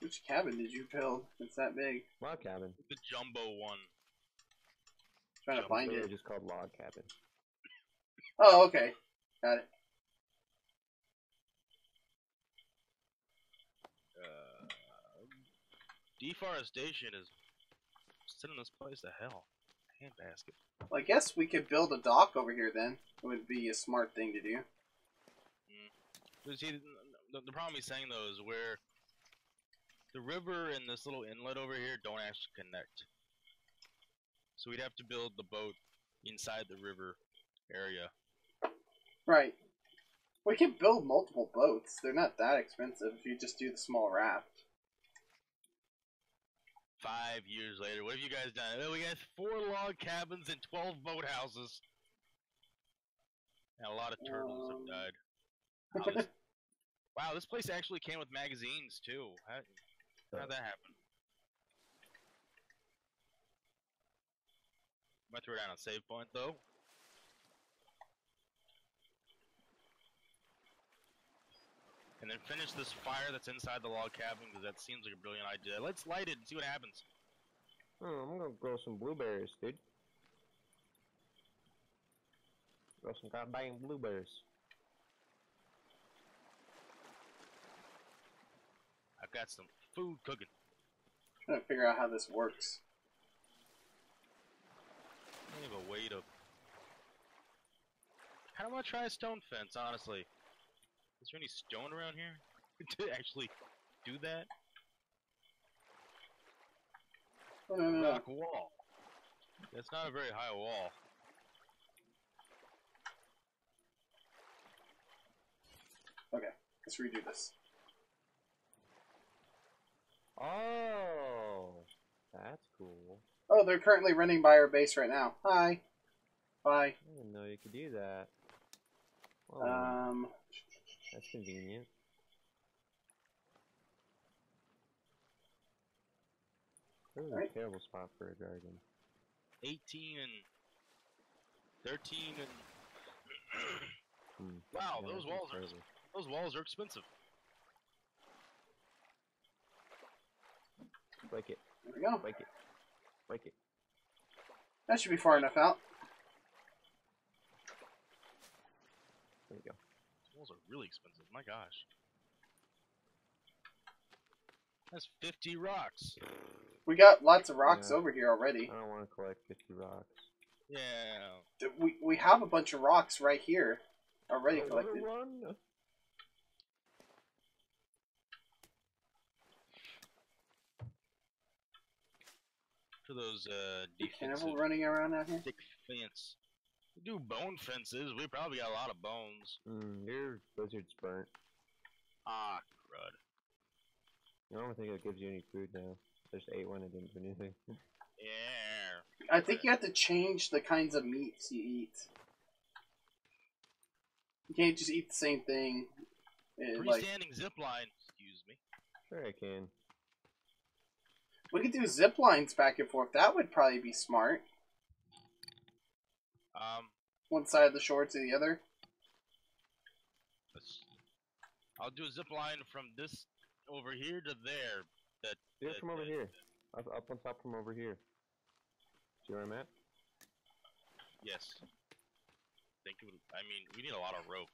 Which cabin did you build? It's that big. log cabin. the jumbo one. I'm trying to find Literally it. just called log cabin. Oh, okay. Got it. Deforestation is sending this place to hell. Handbasket. Well, I guess we could build a dock over here then. It would be a smart thing to do. Hmm. But see, the, the problem he's saying though is where the river and this little inlet over here don't actually connect. So we'd have to build the boat inside the river area. Right. We can build multiple boats. They're not that expensive if you just do the small raft. Five years later, what have you guys done? Oh, we got four log cabins and twelve boathouses. And a lot of turtles Um. have died. Wow this, wow, this place actually came with magazines too. How, how'd that happen? I'm gonna throw down a save point though. And then finish this fire that's inside the log cabin because that seems like a brilliant idea. Let's light it and see what happens. Oh, I'm gonna grow some blueberries, dude. Grow some goddamn blueberries. I've got some food cooking. trying to figure out how this works. I have a way to. Kind of want to try a stone fence, honestly. Is there any stone around here to actually do that? Oh. Rock wall. That's not a very high wall. Okay, let's redo this. Oh, that's cool. Oh, they're currently running by our base right now. Hi. Bye. I didn't know you could do that. Oh, Um, that's convenient. This is Alright. a terrible spot for a garden. 18 and 13 and. Hmm. wow, Yeah, those that's walls are those walls are expensive. Break it, there we go. break it, break it. That should be far enough out. There we go. Those are really expensive. My gosh. That's 50 rocks. We got lots of rocks Yeah. over here already. I don't want to collect 50 rocks. Yeah. We, we have a bunch of rocks right here already I wanna collected. run. For those uh Cannibal defensive running around out here. thick fence. We do bone fences. We probably got a lot of bones. Mm, your lizard's burnt. Ah, crud. I don't think it gives you any food now. I Just ate one and didn't do anything. Yeah. I think you have to change the kinds of meats you eat. You can't just eat the same thing. It, like Freestanding zip line. Excuse me. Sure, I can. we could do zip lines back and forth. That would probably be smart. Um, One side of the shore to the other. I'll do a zip line from this over here to there. That Do it from over that- here. Up, up on top from over here. See where I'm at? Yes. think it would. I mean, we need a lot of rope.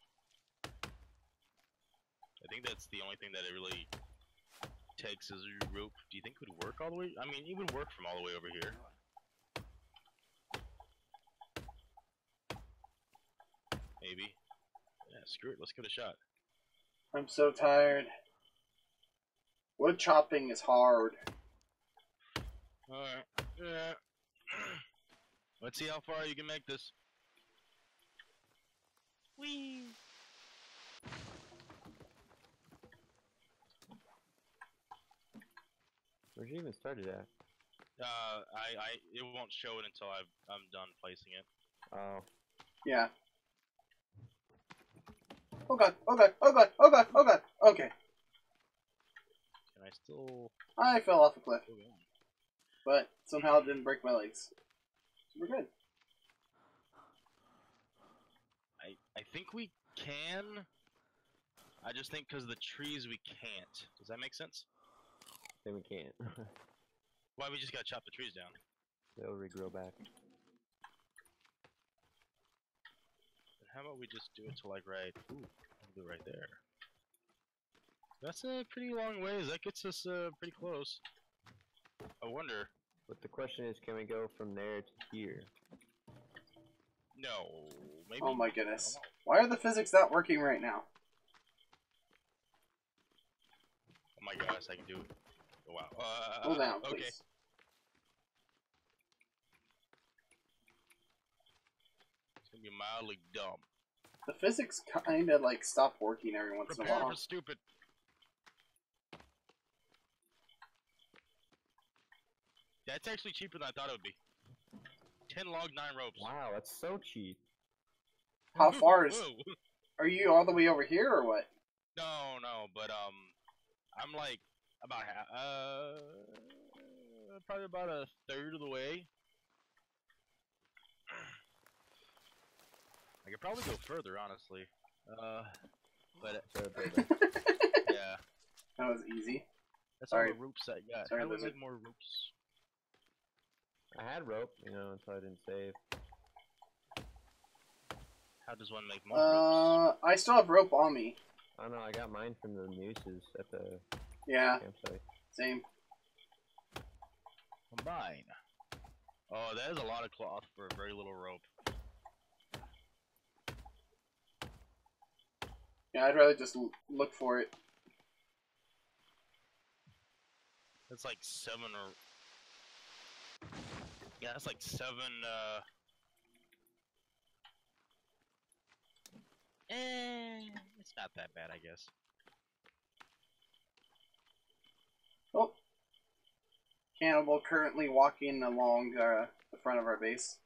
I think that's the only thing that it really takes is rope. Do you think it would work all the way? I mean, it would work from all the way over here. Maybe. Yeah, screw it. Let's give it a shot. I'm so tired. Wood chopping is hard. Alright. Yeah. Let's see how far you can make this. Whee! Where'd you even start it at? Uh, I, I, it won't show it until I've, I'm done placing it. Oh, Yeah. Oh god, oh god, oh god, oh god, oh god. Okay. Can I still? I fell off a cliff, go in? but somehow it didn't break my legs. we're good. I I think we can. I just think because the trees we can't. Does that make sense? Then we can't. Why we just gotta chop the trees down? They'll regrow back. How about we just do it to like right? Ooh, do right there. That's a pretty long ways. That gets us uh, pretty close. I wonder. But the question is, can we go from there to here? No, maybe. Oh my goodness. Why are the physics not working right now? Oh my gosh, I can do. Oh, wow. Uh, Hold down, Okay. please. It's gonna be mildly dumb. The physics kind of like stop working every once in a while. for stupid. That's actually cheaper than I thought it would be. Ten log, nine ropes. Wow, that's so cheap. How far is? Are you all the way over here or what? No, no, but um, I'm like about half, uh, probably about a third of the way. I could probably go further, honestly. Uh, but So yeah, That was easy. that's Sorry. all the ropes I got. Sorry, How do we make more ropes? I had rope, you know, until I didn't save. How does one make more ropes? Uh, I still have rope on me. I don't know, I got mine from the nooses at the Yeah, campsite. same. Combine. Oh, that is a lot of cloth for a very little rope. Yeah, I'd rather just look for it. That's like seven or yeah, that's like seven. uh... Eh, it's not that bad, I guess. Oh, cannibal currently walking along uh, the front of our base.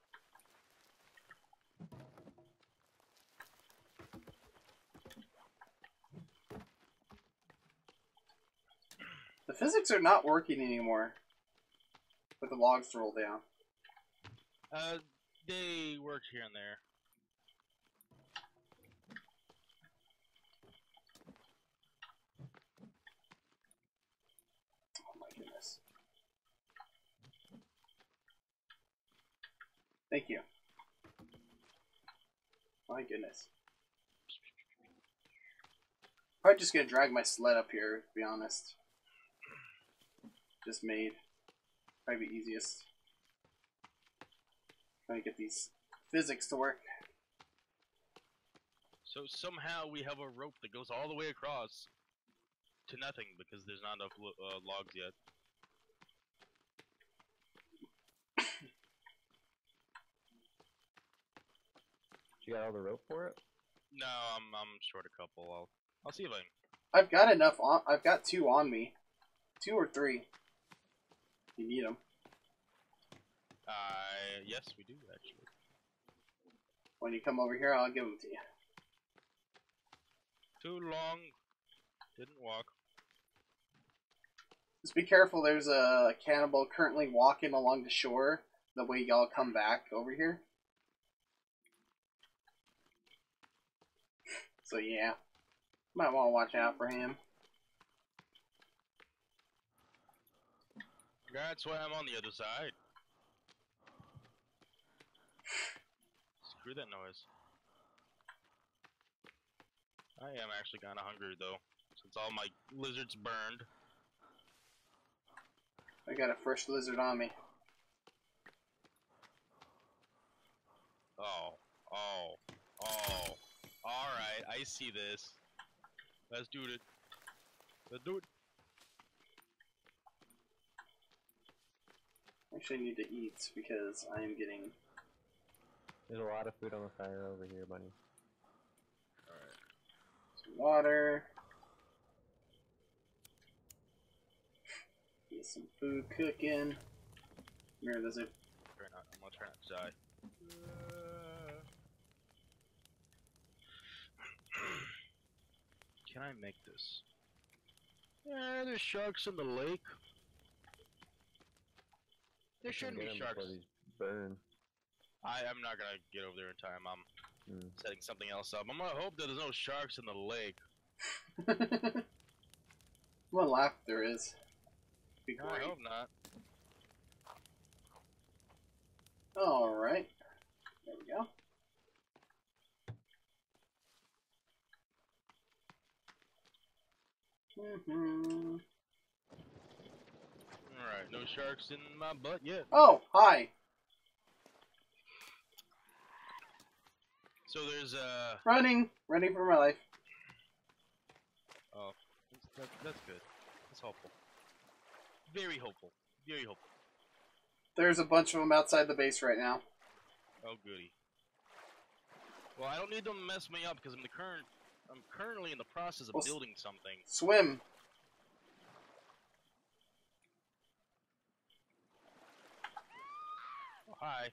The physics are not working anymore. With the logs to roll down. Uh, they work here and there. Oh my goodness. Thank you. My goodness. Probably just gonna drag my sled up here, to be honest. Just made. Probably the easiest. Trying to get these physics to work. So somehow we have a rope that goes all the way across to nothing because there's not enough lo- uh, logs yet. You got all the rope for it? No, I'm I'm short a couple. I'll I'll see if I. I've got enough on. I've got two on me, two or three. You need them. Uh, yes, we do actually. When you come over here, I'll give them to you. Too long. Didn't walk. Just be careful. There's a cannibal currently walking along the shore. The way y'all come back over here. So yeah, might want to watch out for him. That's why I'm on the other side. Screw that noise. I am actually kind of hungry though, since all my lizards burned. I got a fresh lizard on me. Oh, oh, oh. Alright, I see this. Let's do it. Let's do it. Actually, I need to eat because I am getting. There's a lot of food on the fire over here, buddy. Alright. some water. Get some food cooking. Mirror lizard. Try not, I'm gonna try not to die. Can I make this? Yeah, there's sharks in the lake. There shouldn't be sharks. burn. I am not gonna get over there in time. I'm Hmm. setting something else up. I'm gonna hope that there's no sharks in the lake. One laugh if there is. Be I great. hope not. Alright. There we go. hmm Alright, no sharks in my butt yet. Oh, hi. So there's uh Running. Running for my life. oh that's, that, that's good. That's hopeful. Very hopeful. Very hopeful. There's a bunch of them outside the base right now. Oh goody. Well, I don't need them to mess me up because I'm the current. I'm currently in the process of Well, building something. Swim. Hi.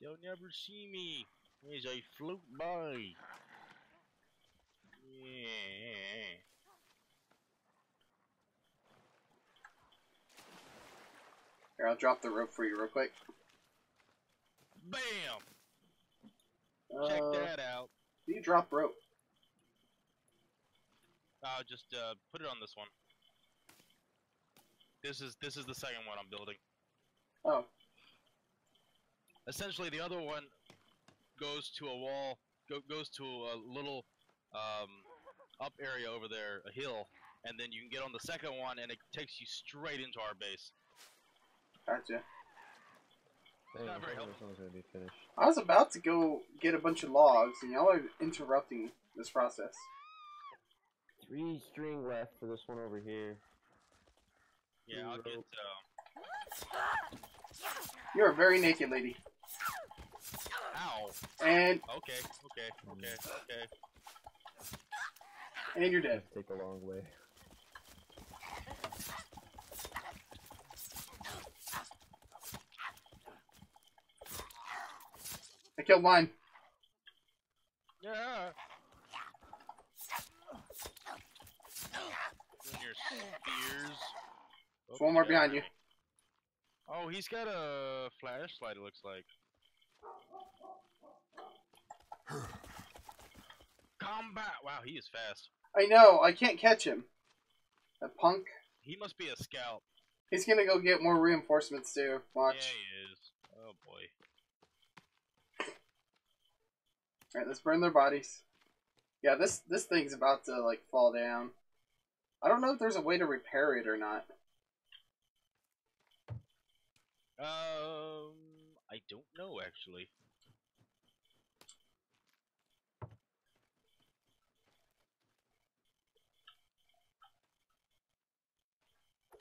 They'll never see me as I float by. Yeah. Here, I'll drop the rope for you real quick. Bam! Check Uh, that out. You drop rope. I'll just uh, put it on this one. This is this is the second one I'm building. Oh, Essentially, the other one goes to a wall, go, goes to a little um, up area over there, a hill, and then you can get on the second one, and it takes you straight into our base. gotcha. Dang, not very helpful. this one was gonna be finished. I was about to go get a bunch of logs, and y'all are interrupting this process. Three string left for this one over here. Yeah, I'll get. Rope. Uh, You're a very naked lady. ow. And Okay, okay, okay, okay. and you're dead. Take a long way. I killed mine. Yeah. Your. There's one more behind you. Oh, he's got a flashlight. It looks like. Combat! Wow, he is fast. I know, I can't catch him. That punk. He must be a scout. He's gonna go get more reinforcements too. Watch. Yeah, he is. Oh boy. Alright, let's burn their bodies. Yeah, this this thing's about to like fall down. I don't know if there's a way to repair it or not. Um, I don't know actually.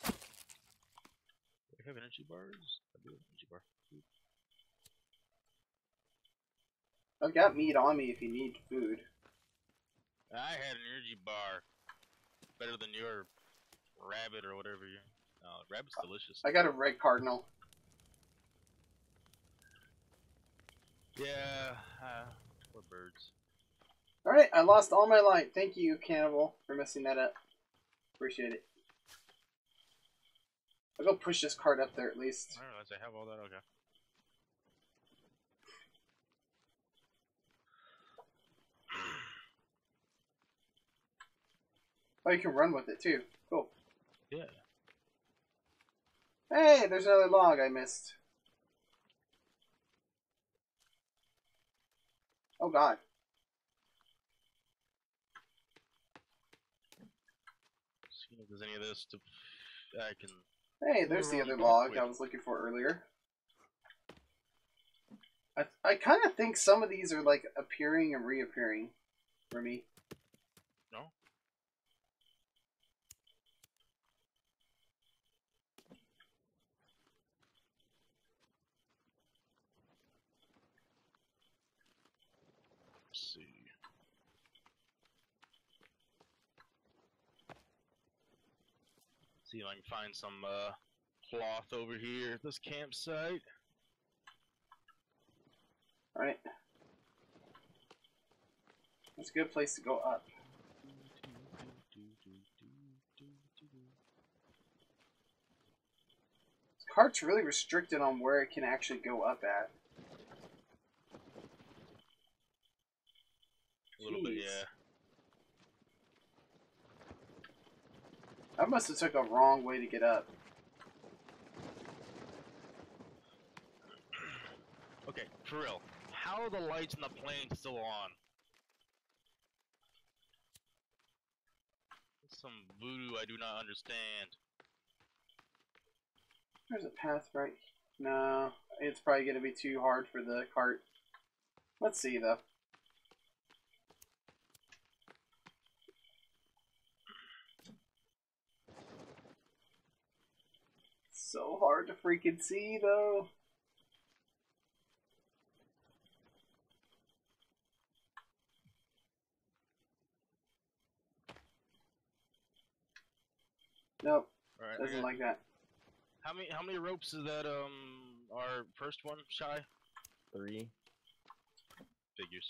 Do I have energy bars? I do have energy bar. I've got meat on me if you need food. I had an energy bar. Better than your rabbit or whatever you. No, rabbit's delicious. I got a red cardinal. Yeah, uh, poor birds. Alright, I lost all my light. Thank you, Cannibal, for messing that up. Appreciate it. I'll go push this card up there at least. I realize I have all that. Okay. Oh, you can run with it too. Cool. Yeah. Hey, there's another log I missed. Oh god. Seeing if there's any of this to. I can. Hey, there's the other log quick. I was looking for earlier. I, I kind of think some of these are like appearing and reappearing for me. I can find some uh, cloth over here at this campsite. Alright. That's a good place to go up. This cart's really restricted on where it can actually go up at. A little Jeez. bit, yeah. I must have took a wrong way to get up. Okay, for real. How are the lights in the plane still on? Some voodoo I do not understand. There's a path right. No, it's probably gonna be too hard for the cart. Let's see though. So hard to freaking see though. Nope, Alright, doesn't like that. how many how many ropes is that um our first one shy? Three. Figures.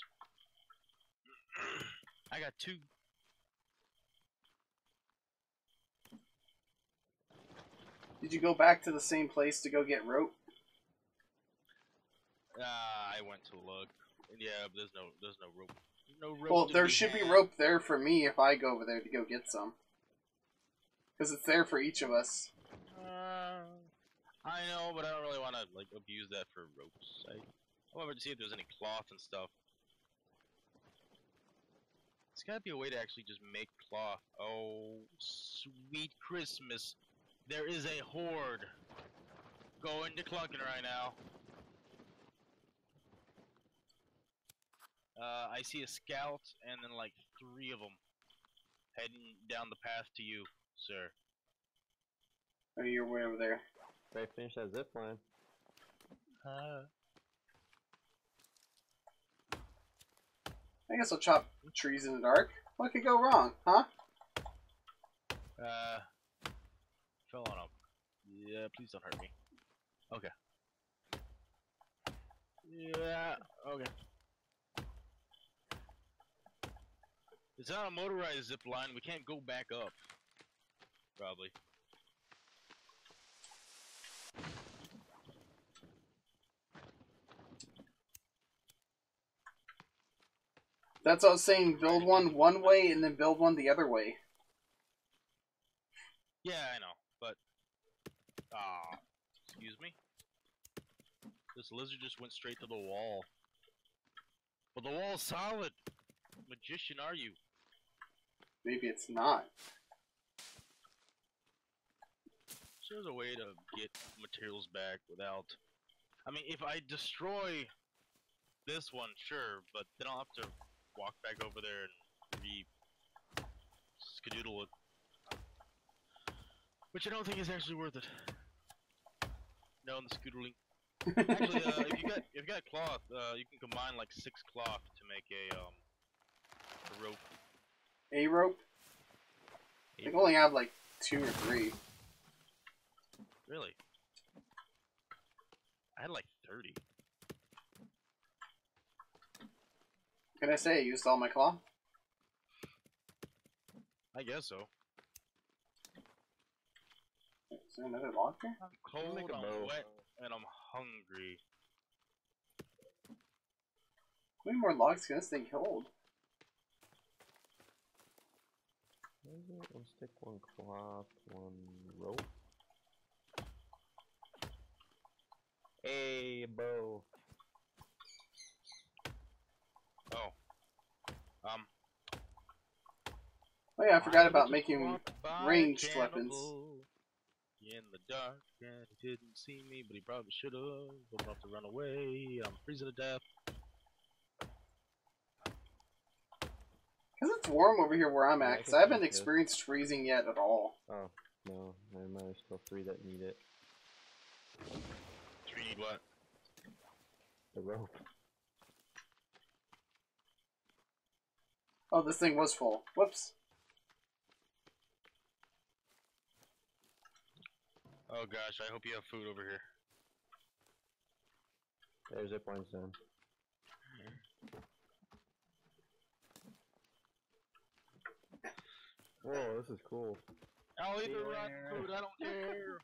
I got two. Did you go back to the same place to go get rope? Ah, I went to look. Yeah, but there's no there's no rope. No rope. Well, there should be rope there for me if I go over there to go get some. Because it's there for each of us. Uh, I know, but I don't really want to like abuse that for ropes. I, I wanted to see if there's any cloth and stuff. There's gotta be a way to actually just make cloth. Oh, sweet Christmas! There is a horde going to Clunkin right now. Uh, I see a scout and then like three of them heading down the path to you, sir. Oh, you're way over there. Better finish that zip line. Uh, I guess I'll chop trees in the dark. What could go wrong, huh? Uh, fell on a. Yeah, please don't hurt me. Okay. Yeah. Okay. It's not a motorized zip line. We can't go back up. Probably. That's what I was saying. Build one one way and then build one the other way. Yeah, I know, ah, excuse me. This lizard just went straight to the wall. But the wall's solid. Magician, are you? Maybe it's not. So there's a way to get materials back without. I mean, if I destroy this one, sure, but then I'll have to walk back over there and re skedoodle it. Which I don't think is actually worth it. No, the skedoodling. Actually, uh, if you got if you got cloth, uh, you can combine like six cloth to make a um a rope. A rope? I think I only have like two or three. Really? I had like thirty. Can I say I used all my cloth? I guess so. Is there another locker? I'm cold, Make a I'm bow. wet, and I'm hungry. How many more logs can this thing hold? What is it? One stick, one cloth, one rope. Hey, bow. Oh. Um. Oh yeah, I forgot about making walked by a ranged weapons. Cannibal In the dark, and he didn't see me, but he probably should have. Old enough to run away. I'm freezing to death. Because it's warm over here where I'm at, because can I haven't see this. experienced freezing yet at all. Oh, no. Never mind, there's still three that need it. Do we need what? The rope. Oh, this thing was full. Whoops. Oh gosh, I hope you have food over here. There's zip lines down. Whoa, oh, this is cool. I'll eat the rotten food, I don't care!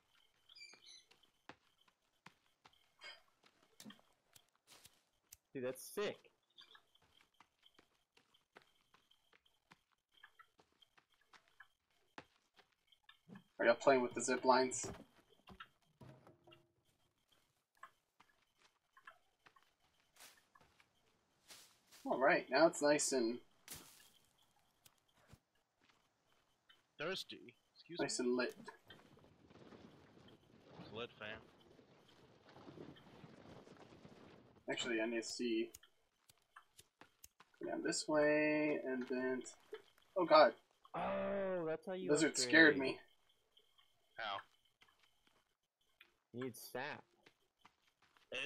Dude, that's sick! Are y'all playing with the zip lines? Alright, now it's nice and Thirsty. Excuse nice me. and lit. It's lit, fam. Actually, I need to see. Down this way, and then. Oh god, Oh, that's how you. lizard upgrade. scared me. How? You need sap.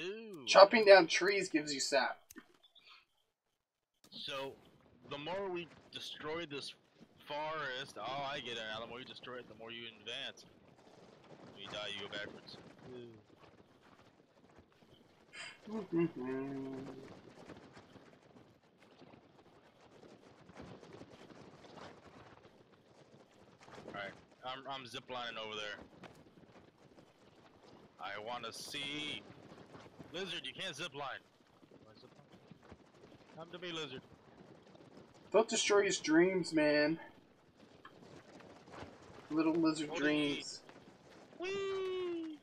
Ooh. Chopping down trees gives you sap. So, the more we destroy this forest, oh, I get it now. The more you destroy it, the more you advance. When you die, you go backwards. Alright, I'm, I'm ziplining over there. I want to see. Lizard, you can't zipline. Come to me, lizard. Don't destroy his dreams, man. Little lizard What do you eat? dreams. Whee!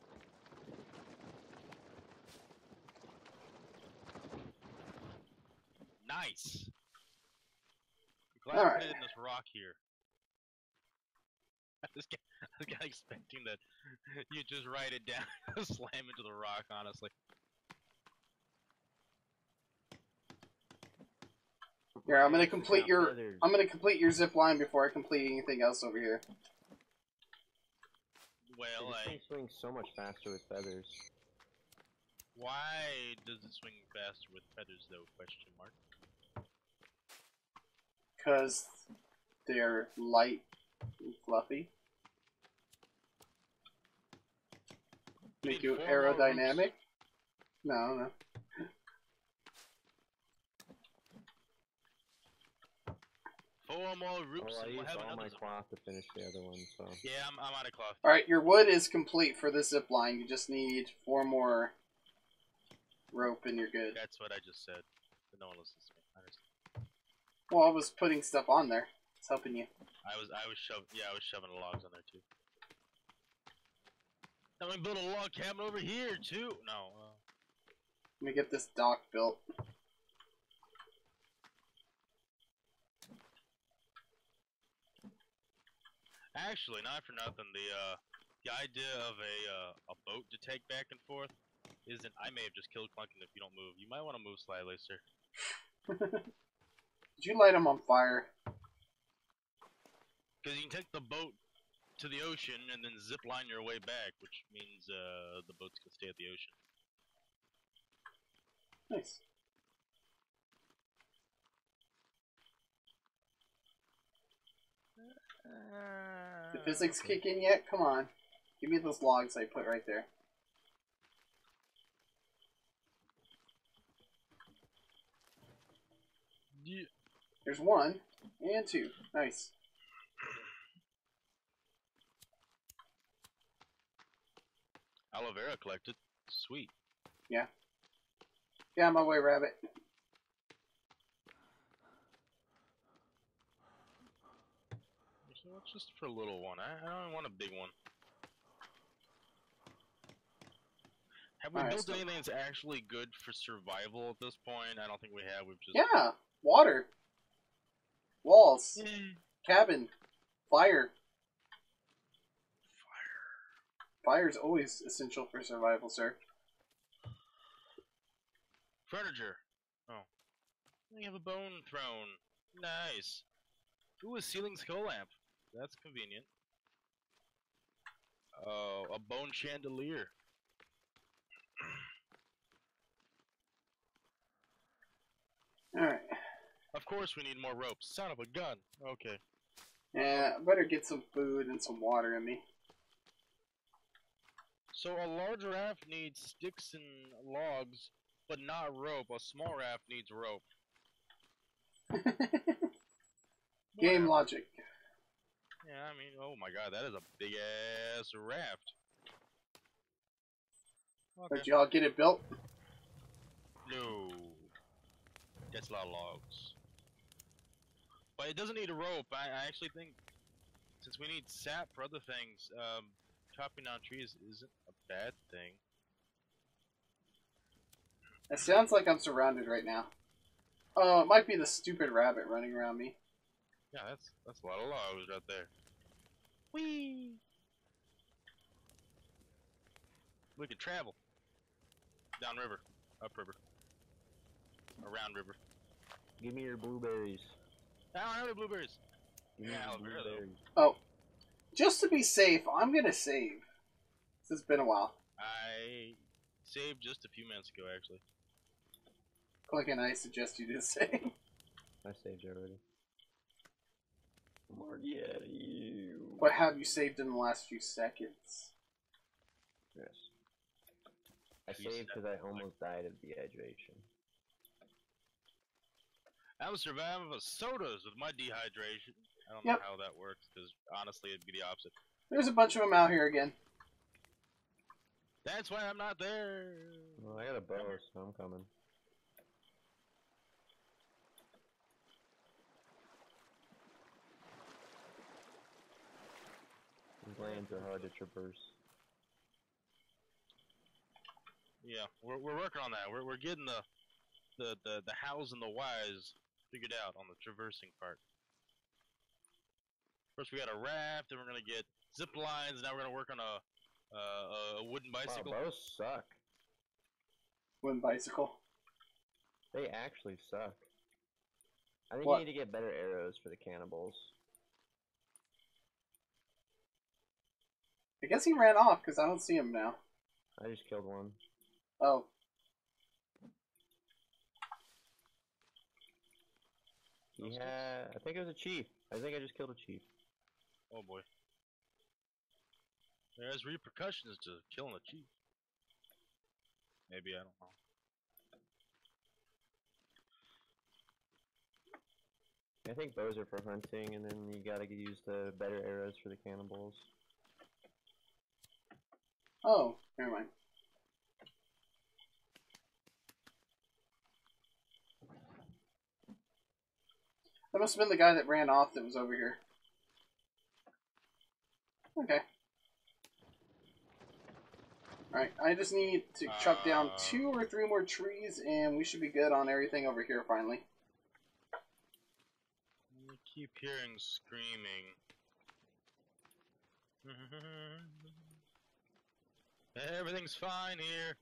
Nice. I'm glad I put it in this rock here. I was, I was expecting that you just write it down, and slam into the rock. Honestly, Here, I'm gonna complete your. feathers. I'm gonna complete your zip line before I complete anything else over here. well, This I, thing swings so much faster with feathers. why does it swing faster with feathers, though? Question mark. Because they're light and fluffy. Make you four more roots. aerodynamic? No, no. Four more roots, Oh, I and we'll used have all my cloth to finish the other one, so. Yeah, I'm, I'm out of cloth. Alright, your wood is complete for the zip line. You just need four more rope and you're good. That's what I just said. But no one listens to me. I. Well, I was putting stuff on there. It's helping you. I was I was shoving yeah I was shoving the logs on there too. Now we build a log cabin over here too. No. Uh, Let me get this dock built. Actually, not for nothing. The uh the idea of a uh, a boat to take back and forth isn't. I may have just killed Clunkin if you don't move. You might want to move slightly, sir. Did you light him on fire? Because you can take the boat to the ocean and then zip line your way back, which means uh the boats can stay at the ocean. Nice. Uh, the physics kick in yet? Come on. Give me those logs I put right there. Yeah. There's one and two. Nice. Aloe vera collected. Sweet. Yeah, on my way, rabbit. So it's just for a little one. I, I don't want a big one. Have we built anything that's actually good for survival at this point? I don't think we have. We've just Yeah, water. Walls. Yeah. Cabin. Fire. Fire is always essential for survival, sir. Furniture. Oh. We have a bone throne. Nice. Ooh, a ceiling skull lamp. That's convenient. Oh, a bone chandelier. Alright. Of course we need more ropes. Son of a gun. Okay. Yeah, I better get some food and some water in me. So a large raft needs sticks and logs, but not rope. A small raft needs rope. Game logic. Yeah, I mean, oh my god, that is a big ass raft. Okay. Did y'all get it built? No. That's a lot of logs. But it doesn't need a rope. I, I actually think since we need sap for other things, um, chopping down trees isn't a bad thing. It sounds like I'm surrounded right now. Oh, it might be the stupid rabbit running around me. Yeah, that's that's a lot of logs right there. Whee! We could travel. Down river, up river, around river. Give me your blueberries. I don't have any blueberries. Give Yeah, your I'll bear them. blueberries. Oh. Just to be safe, I'm gonna save. It's been a while. I saved just a few minutes ago, actually. Click and I suggest you do the same. I saved you already. Margette, you. What have you saved in the last few seconds? Yes. I You saved because I that, almost died of dehydration. I'm surviving with sodas with my dehydration. I don't Yep. know how that works, because honestly, it'd be the opposite. There's a bunch of them out here again. That's why I'm not there. Well, I got a bow, so I'm coming. These lands are hard to traverse. Yeah, we're, we're working on that. We're, we're getting the, the, the, the hows and the whys figured out on the traversing part. First, we got a raft, then we're gonna get zip lines. Now we're gonna work on a uh, a wooden bicycle. Wow, bows suck. Wooden bicycle. They actually suck. I think What? you need to get better arrows for the cannibals. I guess he ran off because I don't see him now. I just killed one. Oh, He had, I think it was a chief. I think I just killed a chief. Oh boy. There's repercussions to killing a chief. Maybe I don't know. I think bows are for hunting, and then you gotta use the better arrows for the cannibals. Oh, never mind. That must have been the guy that ran off that was over here. Okay. Alright, I just need to chop down Uh. two or three more trees and we should be good on everything over here finally. I keep hearing screaming. Everything's fine here.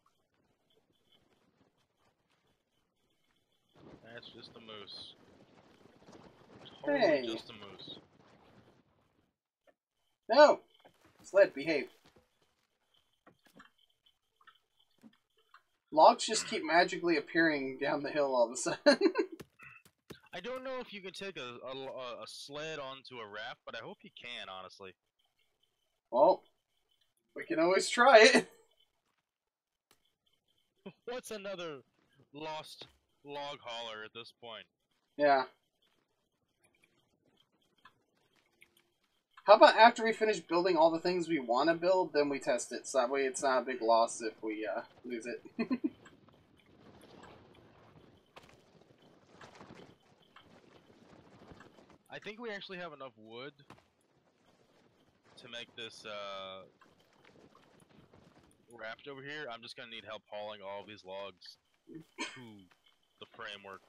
That's just a moose. Totally Hey. just a moose. No! Sled, behave. Logs just keep magically appearing down the hill all of a sudden. I don't know if you can take a, a, a- a sled onto a raft, but I hope you can, honestly. well, we can always try it. What's another lost log hauler at this point? Yeah. How about after we finish building all the things we want to build, then we test it, so that way it's not a big loss if we uh, lose it. I think we actually have enough wood to make this uh, raft over here. I'm just gonna need help hauling all these logs to the framework.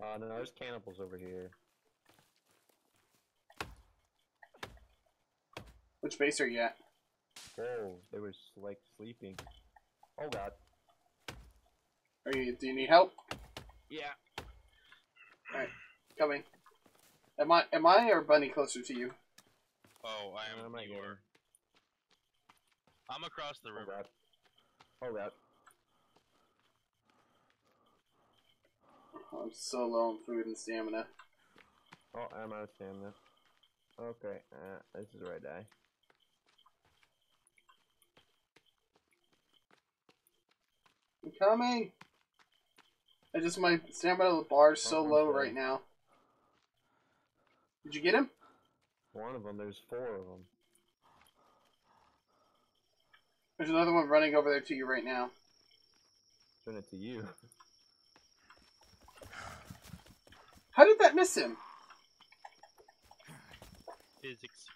Uh, no, there's cannibals over here. Which base are you at? Oh, they were like sleeping. Oh god. Are you? Do you need help? Yeah. All right, coming. Am I? Am I or Bunny closer to you? Oh, I am. I'm not you getting- are. I'm across the river. god. Oh god. I'm so low on food and stamina. Oh, I'm out of stamina. Okay, uh, this is where I die. I'm coming. I just my stamina bar is so Oh, low right now. Did you get him? One of them, there's four of them. There's another one running over there to you right now. Turn it to you. How did that miss him? Physics.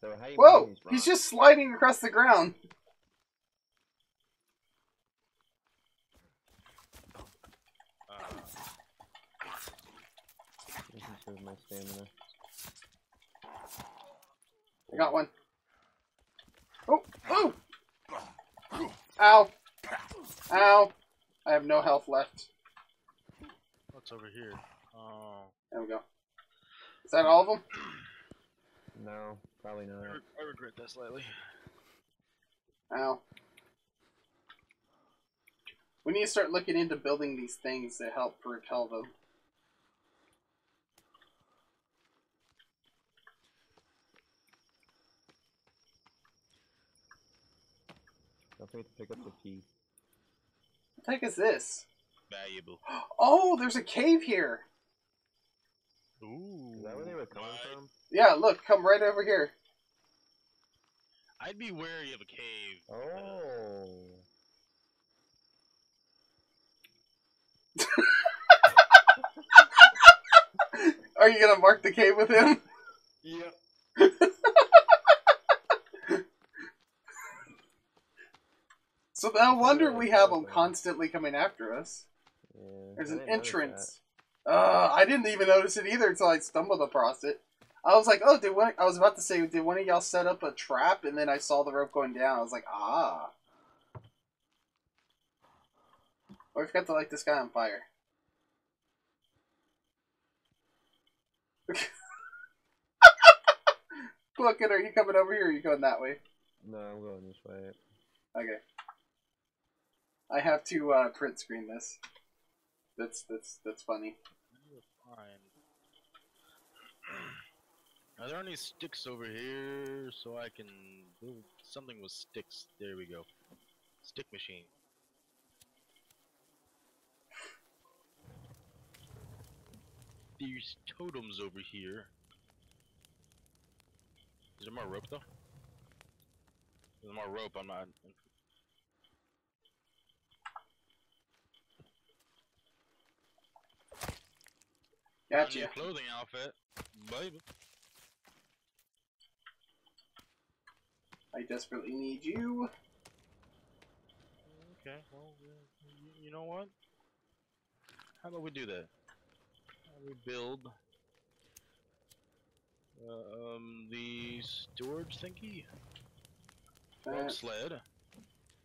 So how you Whoa! moving these He's just sliding across the ground. Uh, my stamina. I got one. Oh! Oh! Ow! Ow! I have no health left. what's over here? Oh, There we go. Is that all of them? No, probably I, not. re- I regret that slightly. Ow. We need to start looking into building these things that help repel them. Don't forget to pick up the key. What the heck is this? Valuable. Oh, there's a cave here! Ooh. Is that where they were coming my- from? Yeah, look, come right over here. I'd be wary of a cave. Oh. Are you gonna mark the cave with him? Yep. So no wonder we have them constantly coming after us. Yeah. There's an entrance. Uh, I didn't even notice it either until I stumbled across it. I was like, oh, did one? I was about to say, did one of y'all set up a trap? And then I saw the rope going down. I was like, ah. Oh, I forgot to light this guy on fire. Look at her. Are you coming over here? Or are you going that way? No, I'm going this way. Okay. I have to uh, print screen this. That's that's that's funny. Are there any sticks over here so I can build something with sticks? There we go. Stick machine. There's totems over here. Is there more rope though? There's more rope. I'm not. Gotcha. Clothing outfit, baby. I desperately need you. Okay, well, you know what? How about we do that? How about we build uh, um, the storage thingy? Uh, Rope sled.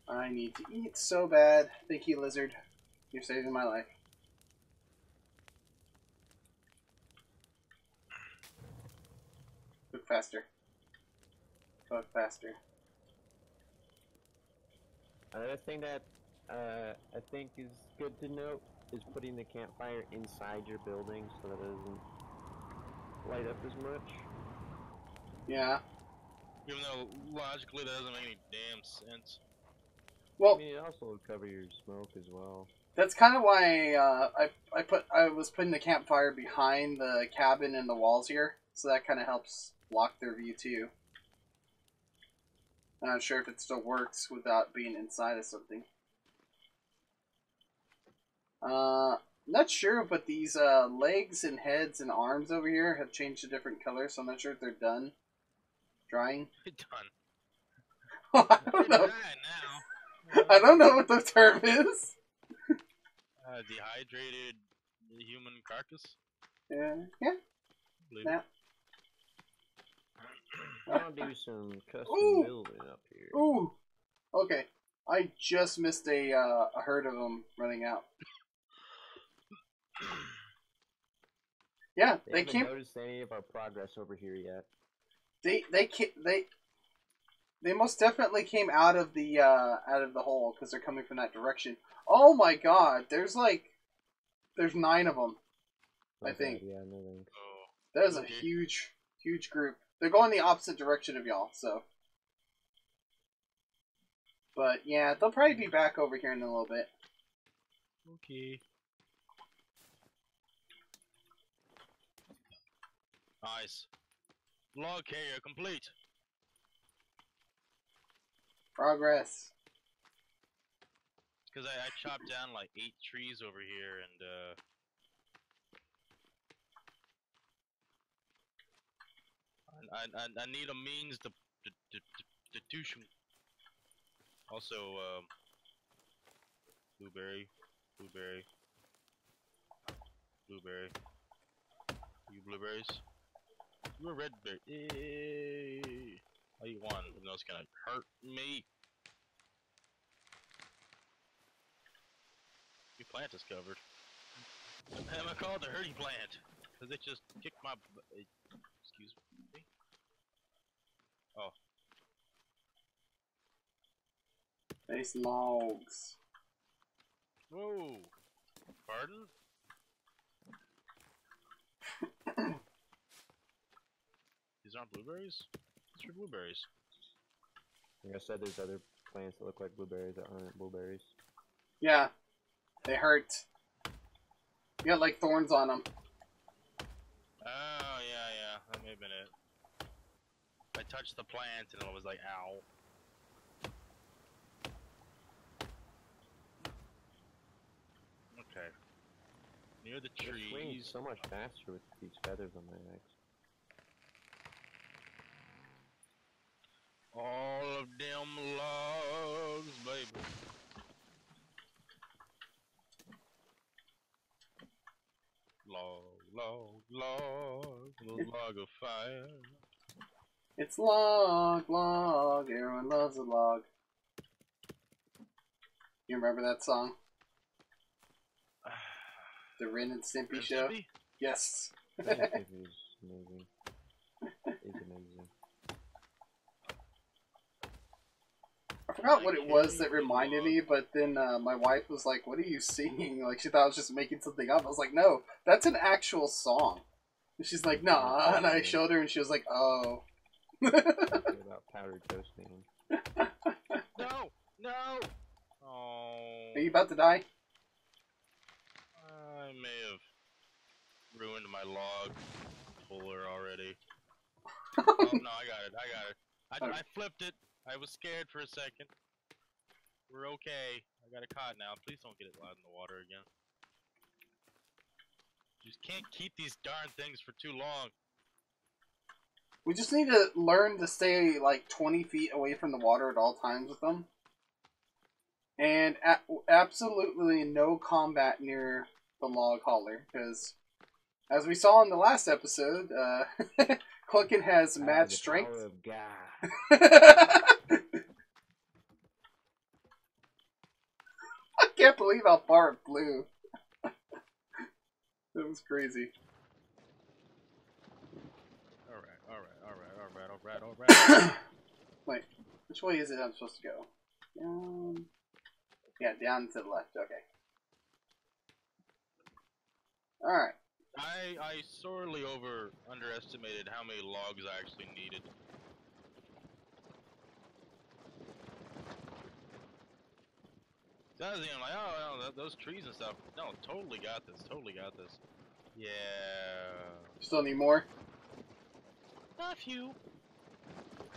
I need to eat so bad. Thank you, lizard. You're saving my life. Faster. Look faster. Another thing that uh, I think is good to note is putting the campfire inside your building so that it doesn't light up as much. Yeah. Even though logically that doesn't make any damn sense. I Well, mean, it also would cover your smoke as well. that's kind of why uh, I I put I was putting the campfire behind the cabin and the walls here, so that kind of helps block their view too. I'm not sure if it still works without being inside of something. Uh, not sure, but these uh, legs and heads and arms over here have changed to different colors, so I'm not sure if they're done drying. Done. I don't know. now. I don't know what the term is. Uh, dehydrated human carcass. Yeah, yeah. Yeah. I'll do some custom Ooh. building up here. Ooh. Okay. I just missed a uh, a herd of them running out. Yeah, They, they haven't came. noticed any of our progress over here yet. They they ca- they they most definitely came out of the uh, out of the hole because they're coming from that direction. Oh my god! There's like there's nine of them. I think. Yeah, no thanks. Oh, There's a huge huge group. They're going the opposite direction of y'all. So. But yeah, they'll probably be back over here in a little bit. okay. Nice. Log carrier complete. Progress. Because I, I chopped down like eight trees over here and uh. I, I, I need a means to to to, to, to do some. Also, um, blueberry, blueberry, blueberry. You blueberries? You a red berry? Eh. I eat one, even though it's gonna hurt me. Your plant is covered. Am I called the hurting plant? Cause it just kicked my. Excuse me. Oh. Nice logs. Whoa. Pardon? These aren't blueberries? These are blueberries. Like I said, there's other plants that look like blueberries that aren't blueberries. Yeah, they hurt. You got like thorns on them. Oh, yeah, yeah. That may have been it. I touched the plant and it was like, ow. Okay. Near the swings trees. so much faster with these feathers on my axe. All of them logs, baby. Log, log, log, log of fire. It's log, log. Everyone loves a log. You remember that song? The Ren and Stimpy show? Mississippi? Yes. It is amazing. It's amazing. I forgot what it was that reminded me, but then uh, my wife was like, "What are you singing?" Like she thought I was just making something up. I was like, "No, that's an actual song." And she's like, "Nah," and I showed her, and she was like, "Oh." What about powdered toast man? No, no. Oh, Are you about to die? I may have ruined my log puller already. oh no, I got it. I got it. I, I flipped it. I was scared for a second. We're okay. I got a caught now. Please don't get it out in the water again. Just can't keep these darn things for too long. We just need to learn to stay like 20 feet away from the water at all times with them. And a- absolutely no combat near the log hauler, because as we saw in the last episode, uh, Clunkin has Ah, mad the strength. I can't believe how far it flew. that was crazy. Alright, alright, alright. Wait, which way is it I'm supposed to go? Down. Yeah, down to the left. Okay. Alright. I I sorely over underestimated how many logs I actually needed. So I was thinking like, oh, well, those trees and stuff. No, totally got this. Totally got this. Yeah. Still need more? A few.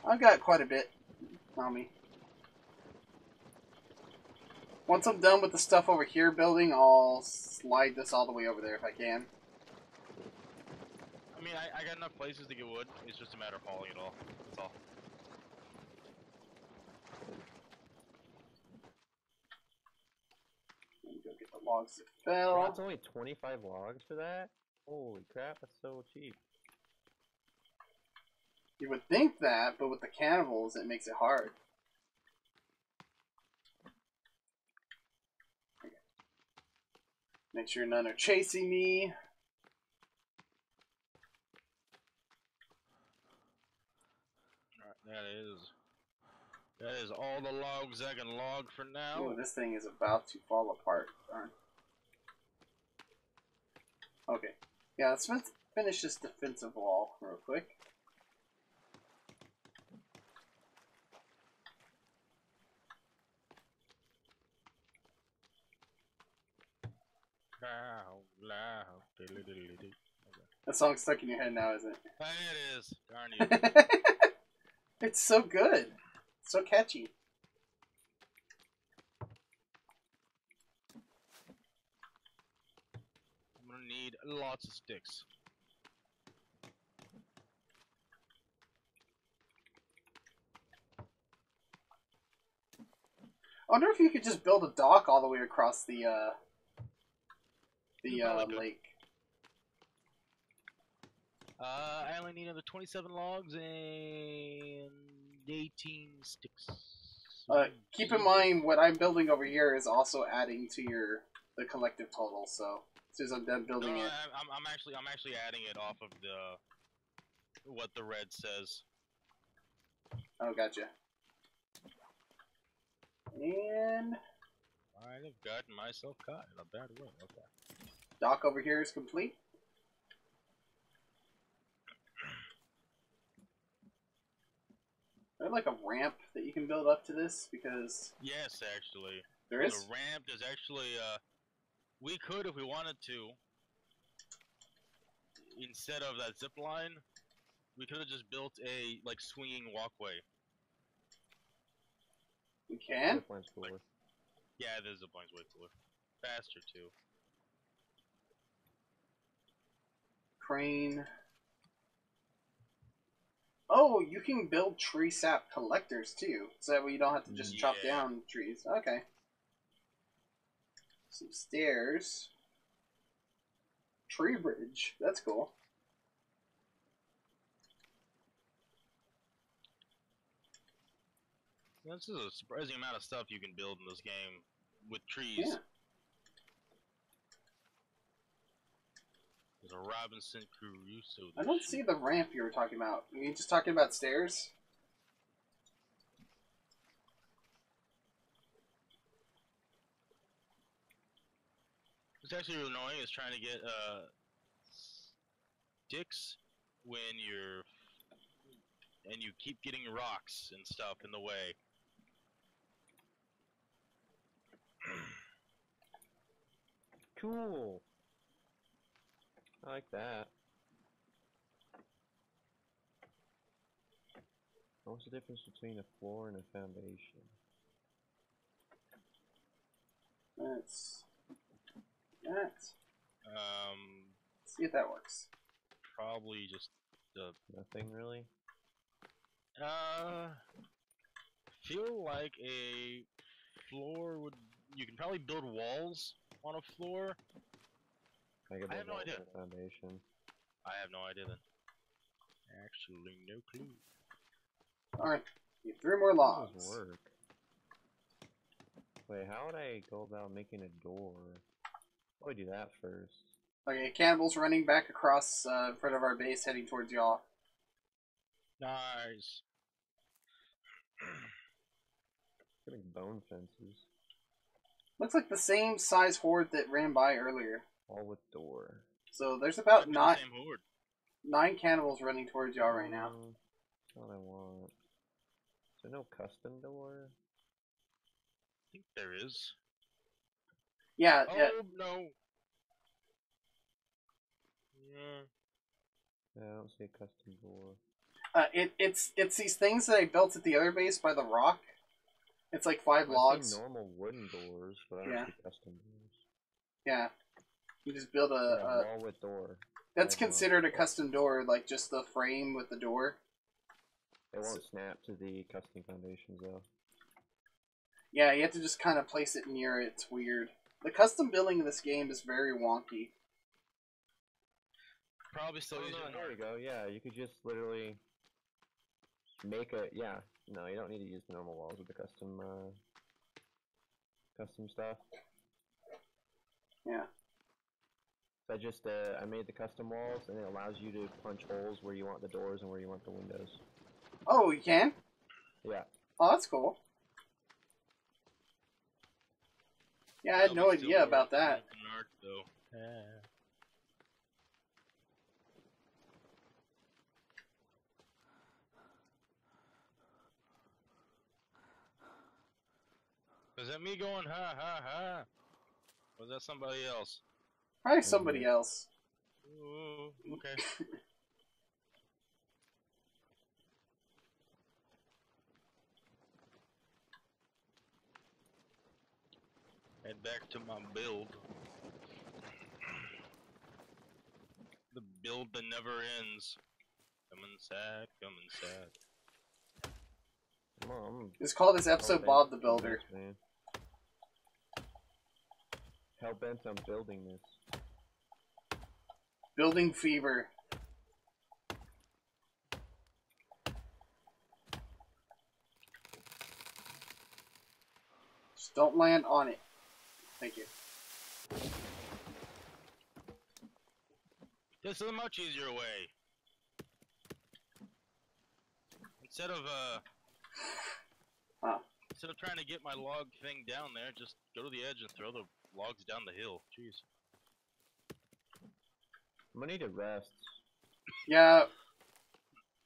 I've got quite a bit on me. Once I'm done with the stuff over here building, I'll slide this all the way over there if I can. I mean, I, I got enough places to get wood. It's just a matter of hauling it all. That's all. Let me go get the logs that fell. That's only 25 logs for that? Holy crap, that's so cheap. You would think that, but with the cannibals, it makes it hard. Okay. Make sure none are chasing me. That is. That is all the logs I can log for now. Oh, this thing is about to fall apart. Darn. Okay. Yeah, let's finish this defensive wall real quick. That song's stuck in your head now, isn't it? It is. Darn you. it's so good. It's so catchy. I'm gonna need lots of sticks. I wonder if you could just build a dock all the way across the uh, the uh, lake. Uh, I only need another 27 logs and 18 sticks. Uh, keep in mind, what I'm building over here is also adding to your the collective total. So as soon as I'm done building no, it, I- I'm, I'm actually I'm actually adding it off of the what the red says. oh, gotcha. And I have gotten myself caught in a bad way. Okay. Dock over here is complete. Is there like a ramp that you can build up to this? Because Yes, actually. There's is. a ramp. There's actually uh, we could if we wanted to. Instead of that zip line, we could have just built a like swinging walkway. We can. Zipline schooler. Yeah, the zip line's way cooler, faster too. Crane. Oh, you can build tree sap collectors too, so that way you don't have to just mm, chop down trees. Okay. Some stairs. Tree bridge. That's cool. This is a surprising amount of stuff you can build in this game with trees. Yeah. There's a Robinson Crusoe. I don't see the ramp you were talking about. Are you just talking about stairs? It's actually really annoying is trying to get uh sticks when you're and you keep getting rocks and stuff in the way. Cool. I like that. What's the difference between a floor and a foundation? That's that. Um, Let's see if that works. probably just the Nothing really. uh feel like a floor would you can probably build walls on a floor. I, I have no idea. Foundation. I have no idea then. Actually, no clue. Alright. Need three more logs. work? Wait, how would I go about making a door? How do I do that first? Okay, Campbell's running back across uh, in front of our base heading towards y'all. Nice. Getting bone fences. Looks like the same size horde that ran by earlier. All with door. So there's about Might be the nine, nine cannibals running towards y'all right now. That's what I want. Is there no custom door? I think there is. Yeah, Oh yeah. no. Yeah. Yeah, I don't see a custom door. Uh, it, it's it's these things that I built at the other base by the rock. It's like five I see logs. normal wooden doors, but I don't Yeah. see custom doors. Yeah. You just build a, yeah, a wall with door. that's five logs. considered a custom door, like just the frame with the door. It won't snap to the custom foundations though. Yeah, you have to just kind of place it near it. It's weird. The custom building in this game is very wonky. Probably still Oh, using no, there you go. Yeah, you could just literally make a yeah. No, you don't need to use the normal walls with the custom uh, custom stuff. Yeah. So I just uh, I made the custom walls, and it allows you to punch holes where you want the doors and where you want the windows. Oh, you can? Yeah. Oh, that's cool. Yeah, I had no idea about that. open art, though. Was that me going ha ha ha? Was that somebody else? Probably oh, somebody else. Ooh, okay. Head back to my build. The build that never ends. Coming sad, coming sad. Come on. Let's call this episode hell-bent Bob the Builder. this, man. Hell bent on building this. Building fever. Just don't land on it. Thank you. This is a much easier way. Instead of uh Huh. instead of trying to get my log thing down there, just go to the edge and throw the logs down the hill. Jeez. I'm gonna need to rest. Yeah,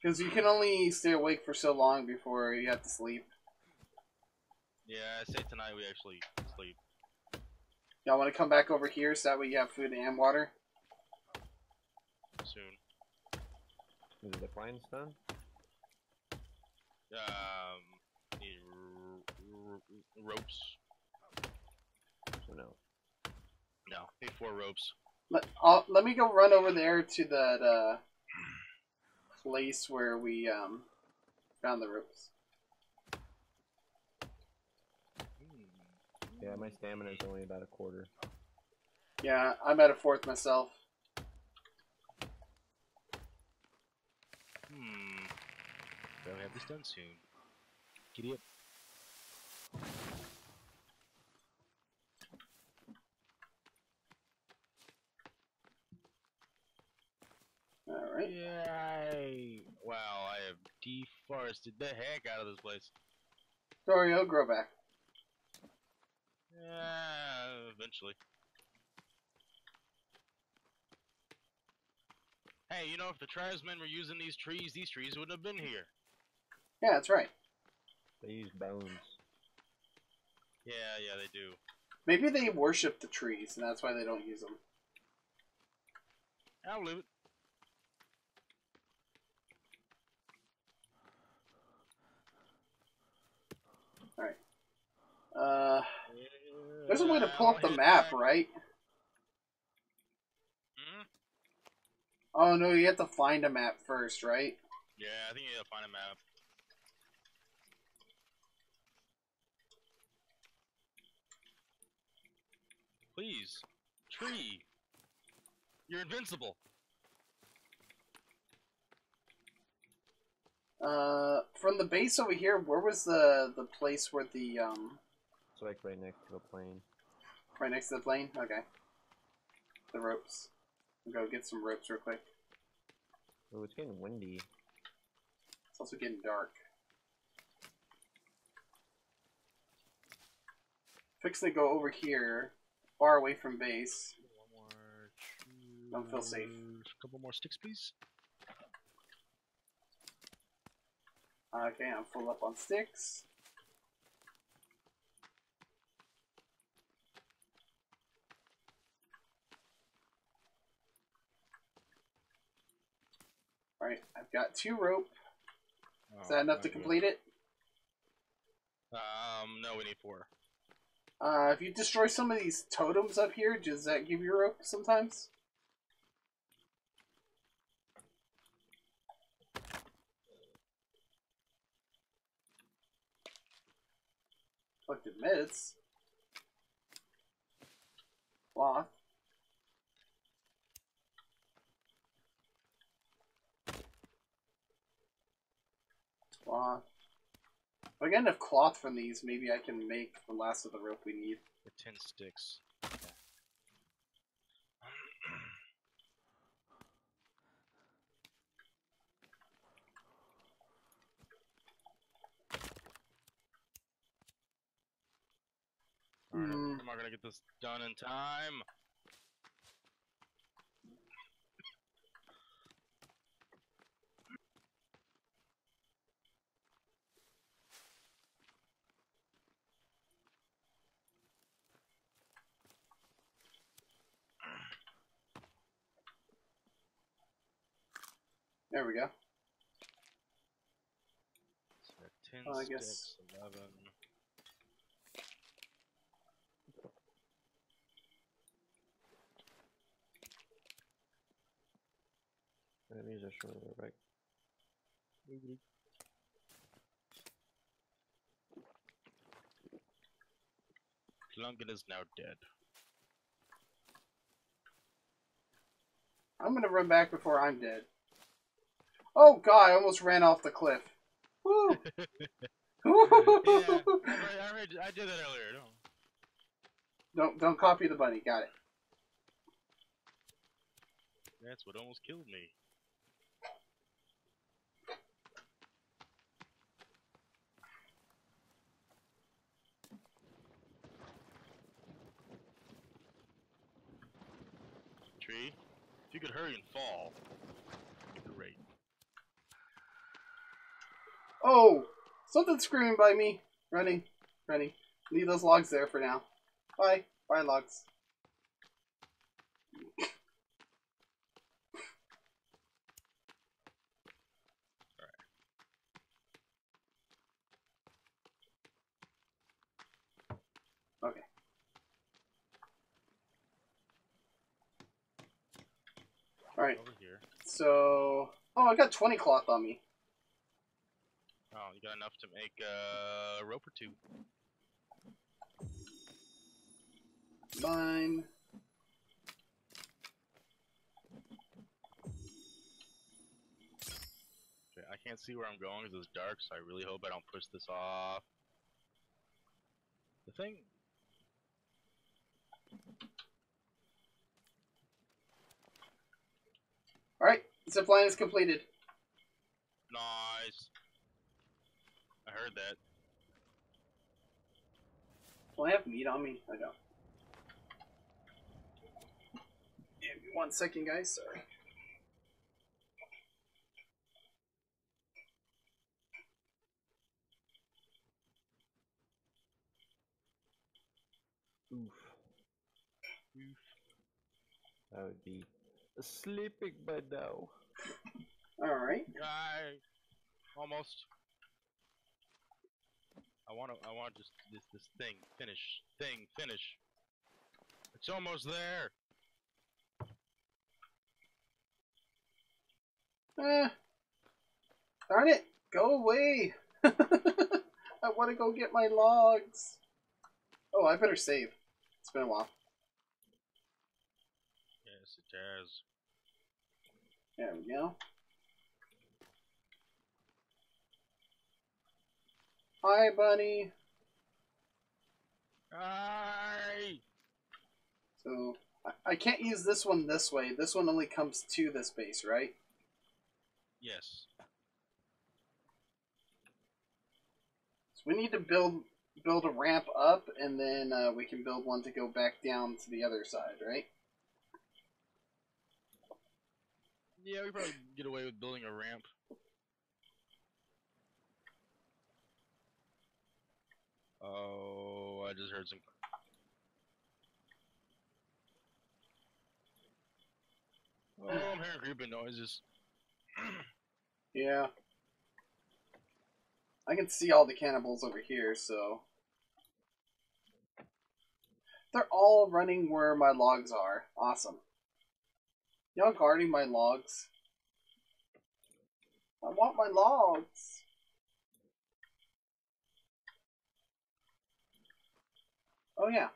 because you can only stay awake for so long before you have to sleep. Yeah, I say tonight we actually sleep. Y'all want to come back over here so that way you have food and water? soon. Is it the flying stun? Um, need r- r- ropes. So no. No, need four ropes. Let, i let me go run over there to that uh, place where we um, found the ropes. Yeah, my stamina is only about a quarter. Yeah, I'm at a fourth myself. Hmm. Better have this done soon. Giddy up. Alright. Yay! Wow, I have deforested the heck out of this place. Sorry, I'll grow back. Yeah, eventually. Hey, you know, if the tribesmen were using these trees, these trees wouldn't have been here. Yeah, that's right. They use bones. Yeah, yeah, they do. Maybe they worship the trees, and that's why they don't use them. I'll believe it. Uh, there's a way to pull up the map, right? Hmm? Oh no, you have to find a map first, right? Yeah, I think you have to find a map. Please, tree. You're invincible. Uh, from the base over here, where was the the place where the um It's like right next to the plane. right next to the plane? Okay. The ropes. I'll go get some ropes real quick. Oh, it's getting windy. It's also getting dark. Fix to go over here, far away from base. One more. Don't feel safe. choose- Couple more sticks, please. Okay, I'm full up on sticks. Alright, I've got two rope. Is that enough to complete it? Um, no, we need four. Uh, if you destroy some of these totems up here, does that give you rope sometimes? Collected meds. Cloth. Cloth. If I get enough cloth from these, maybe I can make the last of the rope we need. Or ten sticks. Alright, Hmm. I'm not gonna get this done in time. There we go. So we got ten Well, I sticks, guess- eleven. Enemies are showing their back. Clunkin is now dead. I'm gonna run back before I'm dead. Oh god, I almost ran off the cliff. Woo! yeah, I, I, heard, I did that earlier. No. don't don't copy the bunny. Got it. That's what almost killed me. Tree, if you could hurry and fall, it'd be great. Oh, something's screaming by me. Running, running. Leave those logs there for now. Bye, bye logs. Okay. Alright, Over here. so... Oh, I got 20 cloth on me. Oh, you got enough to make uh, a rope or two. Mine. Okay, I can't see where I'm going because it's dark, so I really hope I don't push this off. The thing. Alright, zip line is completed. Nice. I heard that. Do I have meat on me? I don't. Give me one second, guys. Sorry. Oof. Oof. That would be a sleeping by now. Alright. Guy, almost. I want to. I want just this this thing finish. Thing finish. It's almost there. Eh. Darn it! Go away! I want to go get my logs. Oh, I better save. It's been a while. Yes, it has. There we go. Hi, bunny. Aye. So, I, I can't use this one this way. This one only comes to this base, right? Yes. So we need to build build a ramp up, and then uh, we can build one to go back down to the other side, right? Yeah, we probably get away with building a ramp. Oh, I just heard some. Oh, I'm hearing creeping noises. Yeah. I can see all the cannibals over here, so. They're all running where my logs are. Awesome. Y'all guarding my logs? I want my logs. Oh yeah.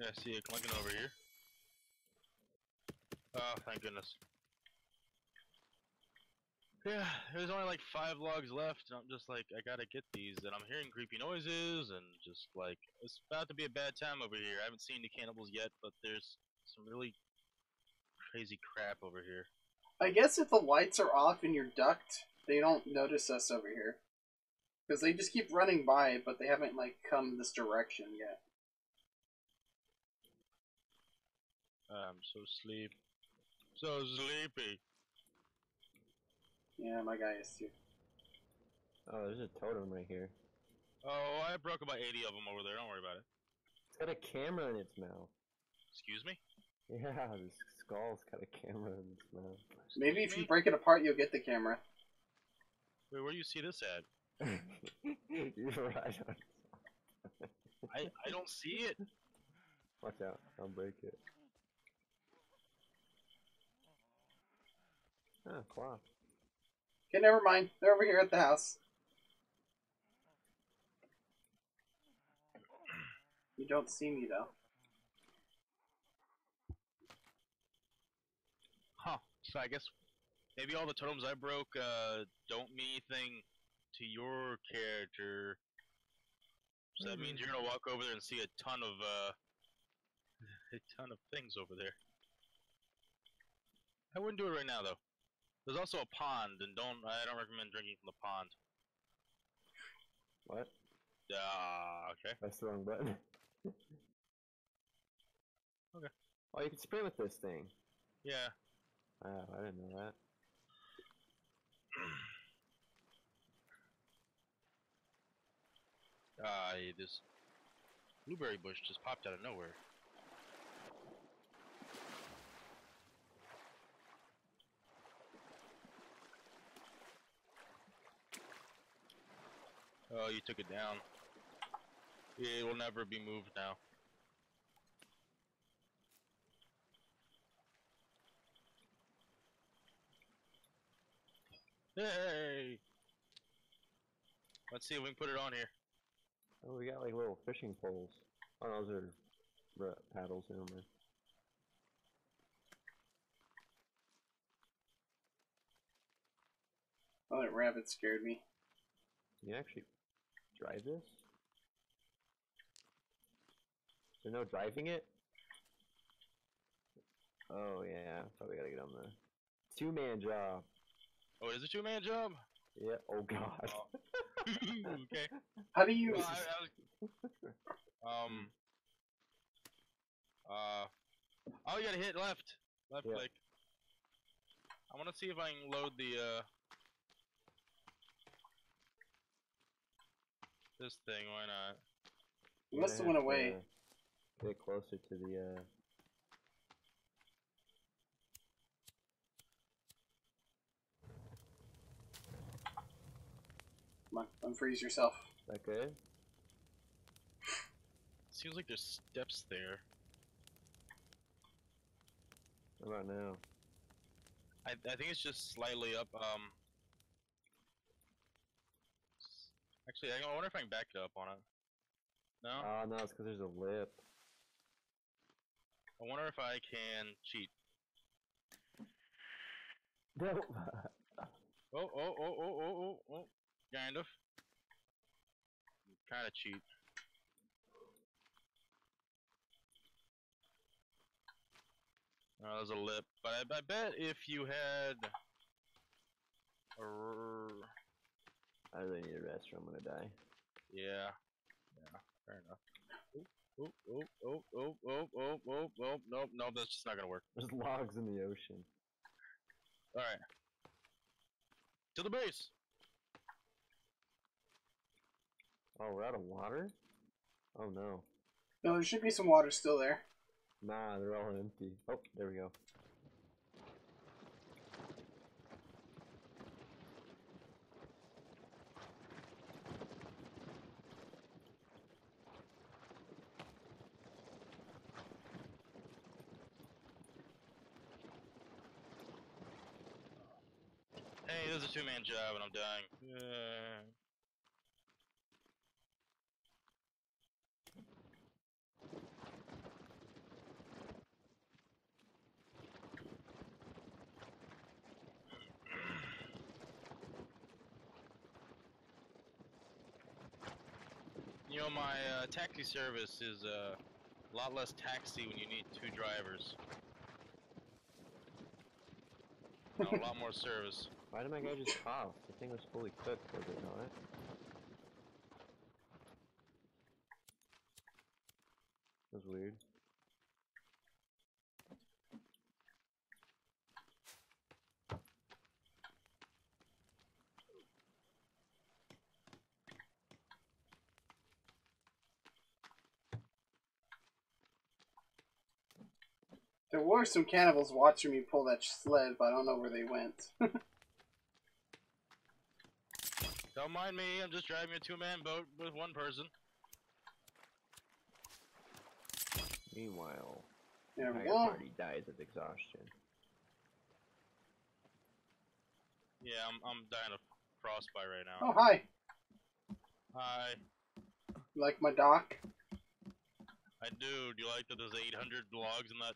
Yeah, I see it clunking over here. Oh, thank goodness. Yeah, there's only like five logs left, and I'm just like, I gotta get these, and I'm hearing creepy noises, and just like, it's about to be a bad time over here. I haven't seen the cannibals yet, but there's some really crazy crap over here. I guess if the lights are off in your duct, they don't notice us over here. Because they just keep running by, but they haven't like come this direction yet. I'm so sleep, so sleepy. Yeah, my guy is too. Oh, there's a totem right here. Oh, I broke about 80 of them over there. Don't worry about it. It's got a camera in its mouth. Excuse me. Yeah, this skull's got a camera in its mouth. Maybe if me? you break it apart, you'll get the camera. Wait, where do you see this at? You're right. I I don't see it. Watch out! I'll break it. Ah, claw. Okay, never mind. They're over here at the house. You don't see me though. Huh. So I guess maybe all the totems I broke uh, don't mean anything to your character. So that means you're gonna walk over there and see a ton of uh, a ton of things over there. I wouldn't do it right now though. There's also a pond, and don't I don't recommend drinking from the pond. What? Ah, okay. That's the wrong button. Okay. Oh, you can spray with this thing. Yeah. Oh, I didn't know that. Ah, yeah, this blueberry bush just popped out of nowhere. Oh, you took it down. It will never be moved now. Hey! Let's see if we can put it on here. Oh, we got like little fishing poles. Oh, those are ra- paddles in there. Oh, that rabbit scared me. Can you actually drive this? Is there no driving it? Oh yeah, probably gotta get on the two-man job. Oh, is it a two man job? Yeah. Oh god. okay. How do you? Well, I, I was, um. Uh. Oh, you gotta hit left. Left Yeah. click. I wanna see if I can load the, uh. This thing, why not? You must have went away. Get closer to the. uh... on, unfreeze yourself. Is that good? Seems like there's steps there. What about now? I, I think it's just slightly up, um. Actually, I wonder if I can back it up on it. No? Oh no, it's because there's a lip. I wonder if I can cheat. No. Oh, oh, oh, oh, oh, oh, oh. Kind of. Kind of cheap. Oh, there's a lip. But I, I bet if you had... I really need a rest or I'm gonna die. yeah. Yeah, fair enough. Oh, oh, oh, oh, oh, oh, oh, oh, nope, nope, that's just not gonna work. There's logs in the ocean. Alright. To the base! Oh, we're out of water? Oh no. No, there should be some water still there. Nah, they're all empty. Oh, there we go. Hey, there's a two-man job and I'm dying. Uh, You know, my uh, taxi service is uh, a lot less taxi when you need two drivers. No, a lot more service. Why did my guy just cough? The thing was fully cooked, was it not? That was weird. There were some cannibals watching me pull that sled, but I don't know where they went. Don't mind me, I'm just driving a two-man boat with one person. Meanwhile, there we go. party dies of exhaustion. Yeah, I'm I'm dying of frostbite right now. Oh, hi. Hi. You like my dock? I do. Do you like that there's 800 logs in that?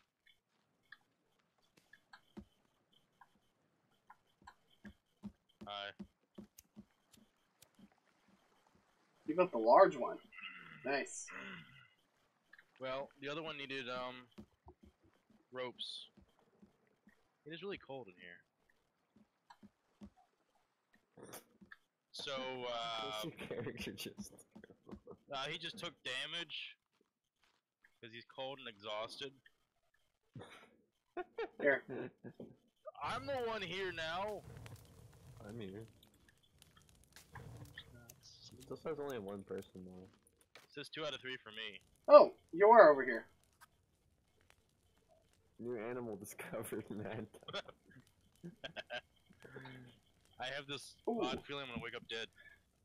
Hi. You got the large one. Nice. Well, the other one needed um ropes. It is really cold in here. So uh, your character just? uh he just took damage because he's cold and exhausted. Here. I'm the one here now. I'm here. It still says only one person though. It says two out of three for me. Oh, you are over here. New animal discovered, man. I have this Ooh. odd feeling I'm gonna wake up dead.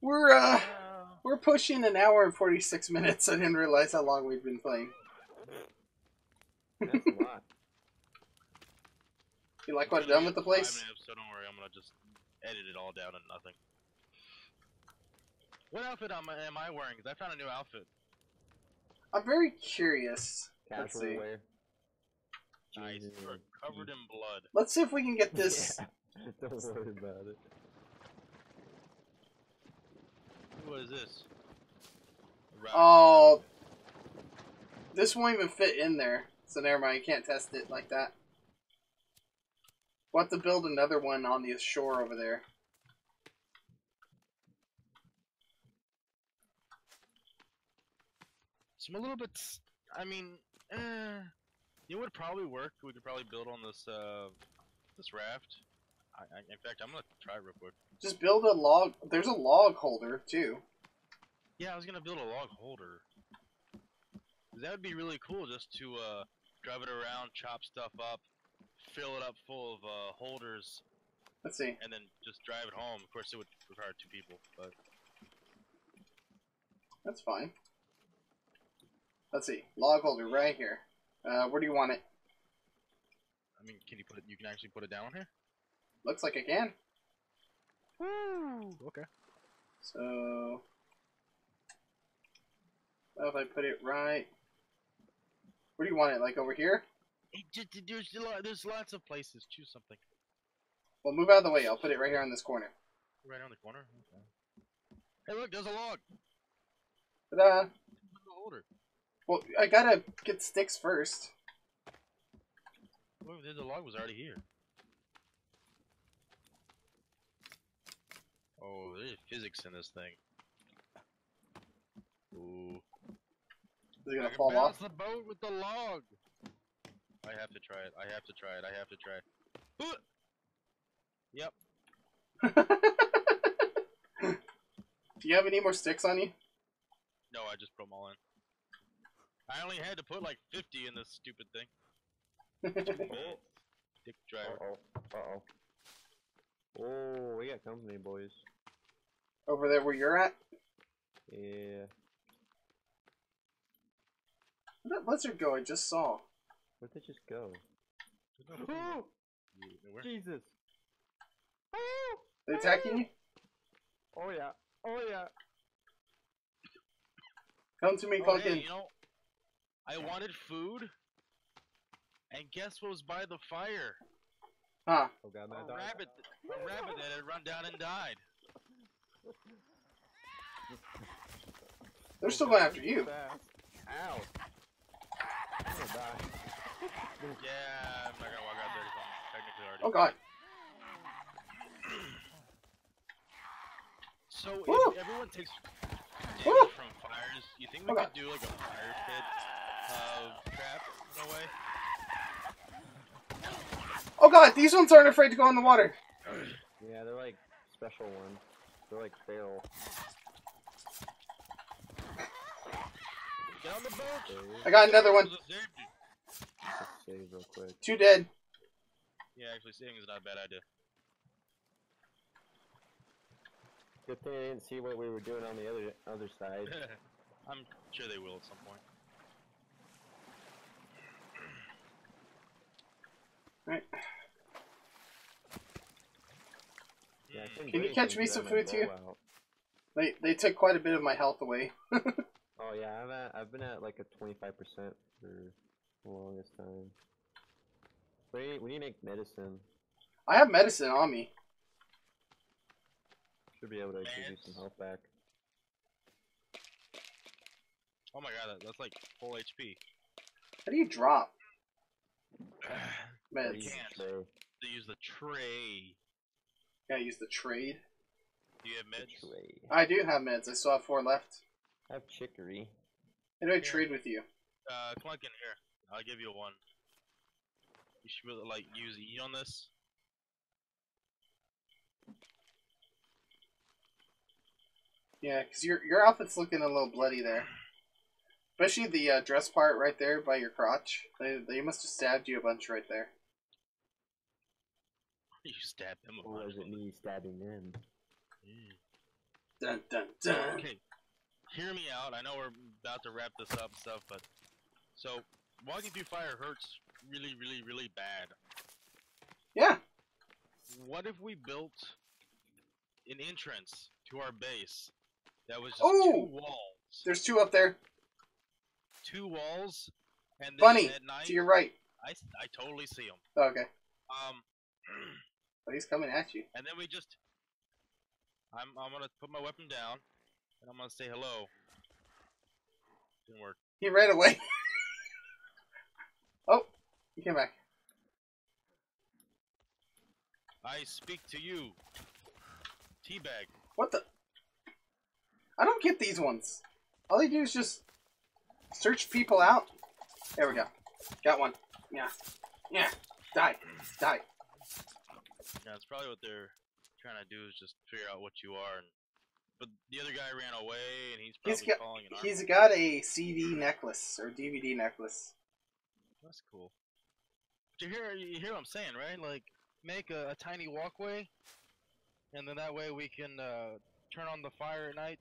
We're uh, we're pushing an hour and forty six minutes. I didn't realize how long we've been playing. That's a lot. You like what It's I've gonna done with be the five place? minutes, so don't worry, I'm gonna just edit it all down to nothing. What outfit am I, am I wearing? Because I found a new outfit. I'm very curious. Let's Casual see. wear. Nice. Jesus. You're covered in blood. Let's see if we can get this. Yeah, Don't worry about it. What is this? Oh, this won't even fit in there. So never mind. You can't test it like that. We'll have to build another one on the shore over there. So I'm a little bit. I mean, eh, it would probably work. We could probably build on this uh, this raft. I, I, in fact, I'm gonna try real quick. Just build a log. There's a log holder too. Yeah, I was gonna build a log holder. That would be really cool, just to uh, drive it around, chop stuff up, fill it up full of uh, holders, Let's see. and then just drive it home. Of course, it would require two people, but That's fine. Let's see. Log holder right here. Uh, where do you want it? I mean, can you put it? You can actually put it down here. Looks like I can. Woo! Okay. So, well, if I put it right, where do you want it? Like over here? It just, there's there's lots of places. Choose something. Well, move out of the way. I'll put it right here on this corner. Right on the corner. Okay. Hey, look, there's a log. Ta-da! Put holder. Well, I gotta get sticks first. Wait, the log was already here. Oh, there's physics in this thing. Ooh. Is it gonna can fall balance off? the boat with the log. I have to try it. I have to try it. I have to try it. Yep. do you have any more sticks on you? No, I just put them all in. I only had to put like 50 in this stupid thing. Dick Uh-oh. Uh oh. Oh, we got company, boys. over there where you're at? Yeah. Where'd that lizard go? I just saw. Where'd they just go? Oh! Where? Jesus. They're attacking you? Oh yeah. Oh yeah. Come to me, Oh, Pumpkin. hey, you know, I wanted food, and guess what was by the fire? Huh. Oh god, A my dog. rabbit, a rabbit that had run down and died. They're Oh, still going after that's you. fast. Ow. I'm gonna die. Yeah, I'm not gonna walk there because I'm technically already. Oh god. So Woo! if everyone takes damage Woo! from fires, you think we Oh, could God. do like a fire pit uh, trap in a way? Oh god, these ones aren't afraid to go in the water. Yeah, they're like special ones. They're like feral. Get on the boat. I got another one. Just saved you. Just save real quick. Two dead. Yeah, actually, saving is not a bad idea. Good thing I didn't see what we were doing on the other other side. I'm sure they will at some point. Right. Didn't Can you catch me some have my food, too? out. They they took quite a bit of my health away. Oh yeah, I'm at, I've been at like a 25% for the longest time. We need, we need to make medicine. I have medicine on me. Should be able to give you some health back. Oh my god, that, that's like full HP. How do you drop Or meds? use the can't. tray. to use the tray. Gotta use the trade. Do you have meds? I do have meds. I still have four left. I have chicory. How do I Yeah. trade with you? Uh, Clunkin here. I'll give you one. You should really, like use E on this. Yeah, because your your outfit's looking a little bloody there. Especially the uh, dress part right there by your crotch. They, they must have stabbed you a bunch right there. You stabbed him a Or bunch. is it me stabbing them? Mm. Dun dun dun. Okay, hear me out. I know we're about to wrap this up and stuff, but so walking through fire hurts really, really, really bad. Yeah. What if we built an entrance to our base that was just Oh! two walls, There's two up there. two walls, and then Bunny, at night to your right. I, I totally see them. Oh, okay. Um, Oh, he's coming at you. and then we just I'm I'm gonna put my weapon down, and I'm gonna say hello. Didn't work. He ran away. oh, he came back. I speak to you, teabag. What the? I don't get these ones. All they do is just search people out. There we go. Got one. Yeah. Yeah. Die. Die. Yeah, that's probably what they're trying to do is just figure out what you are. And but the other guy ran away, and he's He's probably got- calling an He's army. got a CD necklace or DVD necklace. That's cool. But you hear you hear what I'm saying, right? Like make a, a tiny walkway, and then that way we can uh, turn on the fire at night.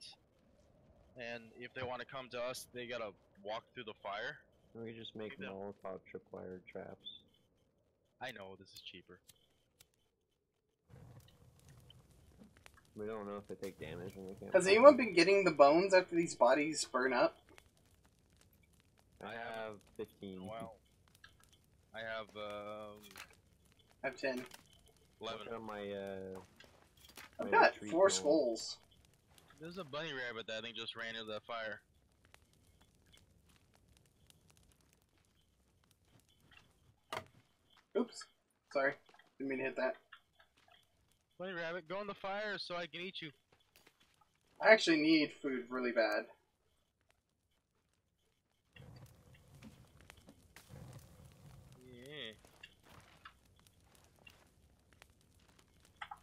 And if they want to come to us, they gotta walk through the fire. We just make Yeah. Molotov tripwire traps. I know this is cheaper. We don't know if they take damage when they can't. Has anyone been getting the bones after these bodies burn up? I have 15. Well, I have um, I have ten. eleven. On my, uh... I've my got four zone. skulls. There's a bunny rabbit that I think just ran into the fire. Oops. Sorry. Didn't mean to hit that. Bunny rabbit, go in the fire so I can eat you. I actually need food really bad. Yeah.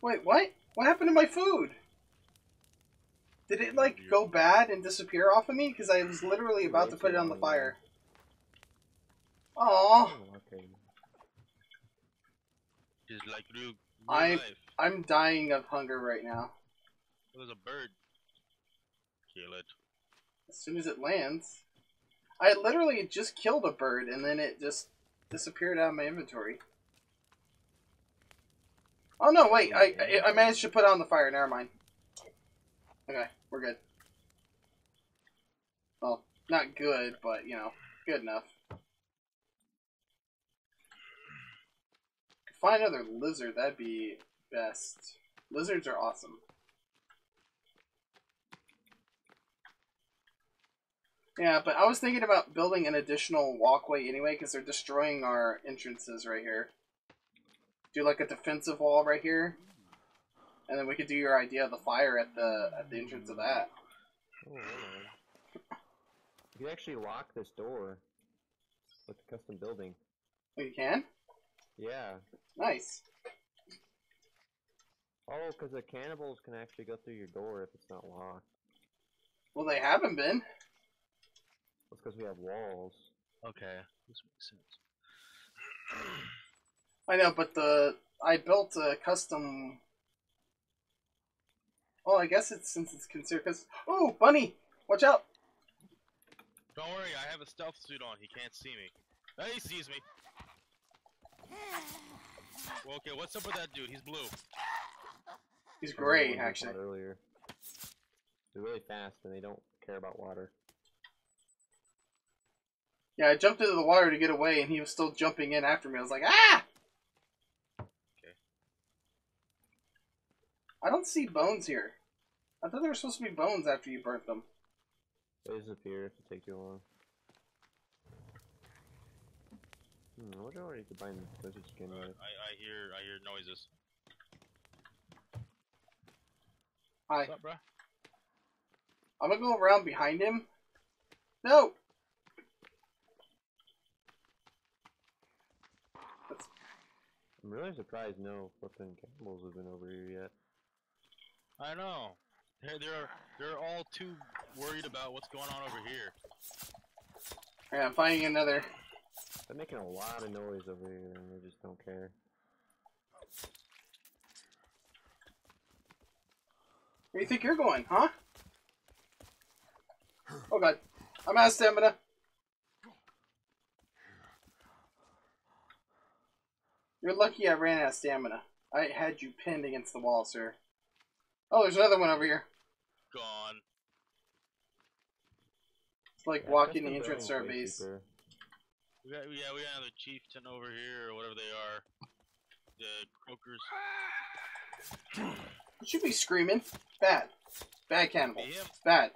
Wait, what? What happened to my food? Did it like go bad and disappear off of me? Because I was literally about to put it on the fire. Aww. Oh, okay. Just like real, real I- life. I'm dying of hunger right now. There's a bird. Kill it. As soon as it lands. I literally just killed a bird and then it just disappeared out of my inventory. Oh no, wait, I, I, managed to put on the fire, never mind. Okay, we're good. Well, not good, but, you know, good enough. Find another lizard, that'd be best. Lizards are awesome. Yeah, but I was thinking about building an additional walkway anyway, because they're destroying our entrances right here. Do like a defensive wall right here, and then we could do your idea of the fire at the at the entrance of that. Oh. You can actually lock this door with the custom building. Oh, you can? Yeah. Nice. Oh, because the cannibals can actually go through your door if it's not locked. Well, they haven't been. That's because we have walls. Okay, this makes sense. I know, but the I built a custom. Well, I guess it's since it's considered. Cause oh, bunny, watch out! Don't worry, I have a stealth suit on. He can't see me. Oh, he sees me. Well, okay, what's up with that dude? He's blue. He's Those are the gray, actually. Earlier. They're really fast and they don't care about water. Yeah, I jumped into the water to get away, and he was still jumping in after me. I was like, ah! I don't see bones here. I thought there were supposed to be bones after you burnt them. They disappear if it takes too long. Hmm, I wonder where you could find lizard skin I, at. I hear I hear noises. Hi. What's up, bro? I'm gonna go around behind him. No! I'm really surprised no flipping cannibals have been over here yet. I know. They're they're they're all too worried about what's going on over here. Alright, I'm finding another. They're making a lot of noise over here and they just don't care. Where do you think you're going, huh? Oh god. I'm out of stamina. You're lucky I ran out of stamina. I had you pinned against the wall, sir. Oh, there's another one over here. Gone. It's like Yeah, walking the entrance building's way surveys. We got yeah we got another chieftain over here or whatever they are. The croakers. You should be screaming. Bad. Bad cannibal. Be him. Bad.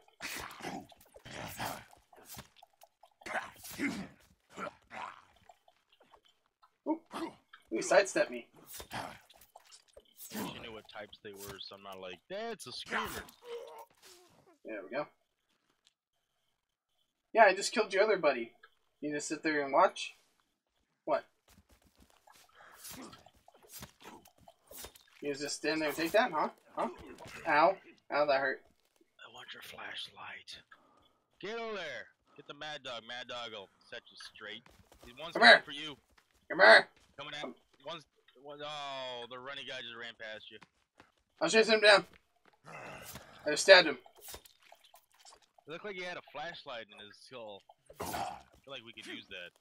Ooh. He sidestepped me. She know what types they were, so I'm not like, that's a screamer. There we go. Yeah, I just killed your other buddy. You just sit there and watch? What? You just stand there and take that, huh? Huh? Ow. Ow, that hurt. I want your flashlight. Get over there. Get the Madog. Mad dog will set you straight. He's one's Come here. for you. Come here. Coming at one's oh the running guy just ran past you. I'll chase him down. I just stabbed him. It looked like he had a flashlight in his skull. I feel like we could use that.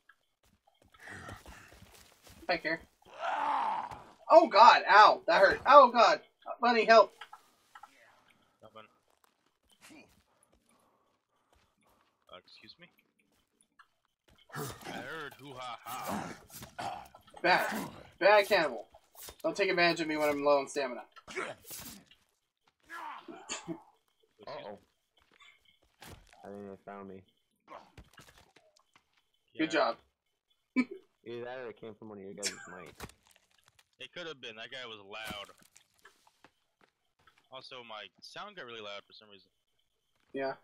Back here. Oh god, ow, that hurt. Oh god. bunny, help. Nothing. Uh, excuse me? I heard hoo ha ha. Bad. Bad cannibal. Don't take advantage of me when I'm low on stamina. Uh oh. I think they found me. Good job. Either that or it came from one of your guys' mic. It could have been. That guy was loud. Also, my sound got really loud for some reason. Yeah.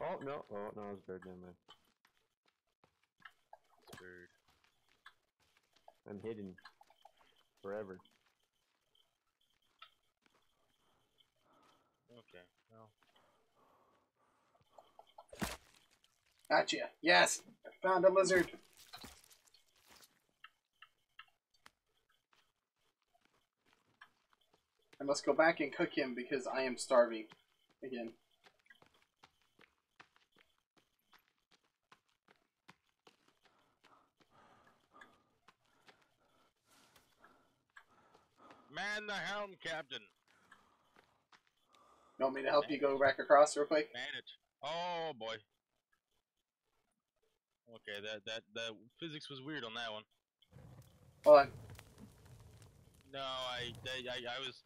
Oh no, oh no, it was bird, never mind. It's weird. I'm hidden. Forever. Okay. Well, Gotcha. Yes. I found a lizard. I must go back and cook him because I am starving. Again. Man the helm, Captain. You want me to help you go back across real quick? Man it. Oh boy. Okay, that that that physics was weird on that one. Hold on. No, I I I, was.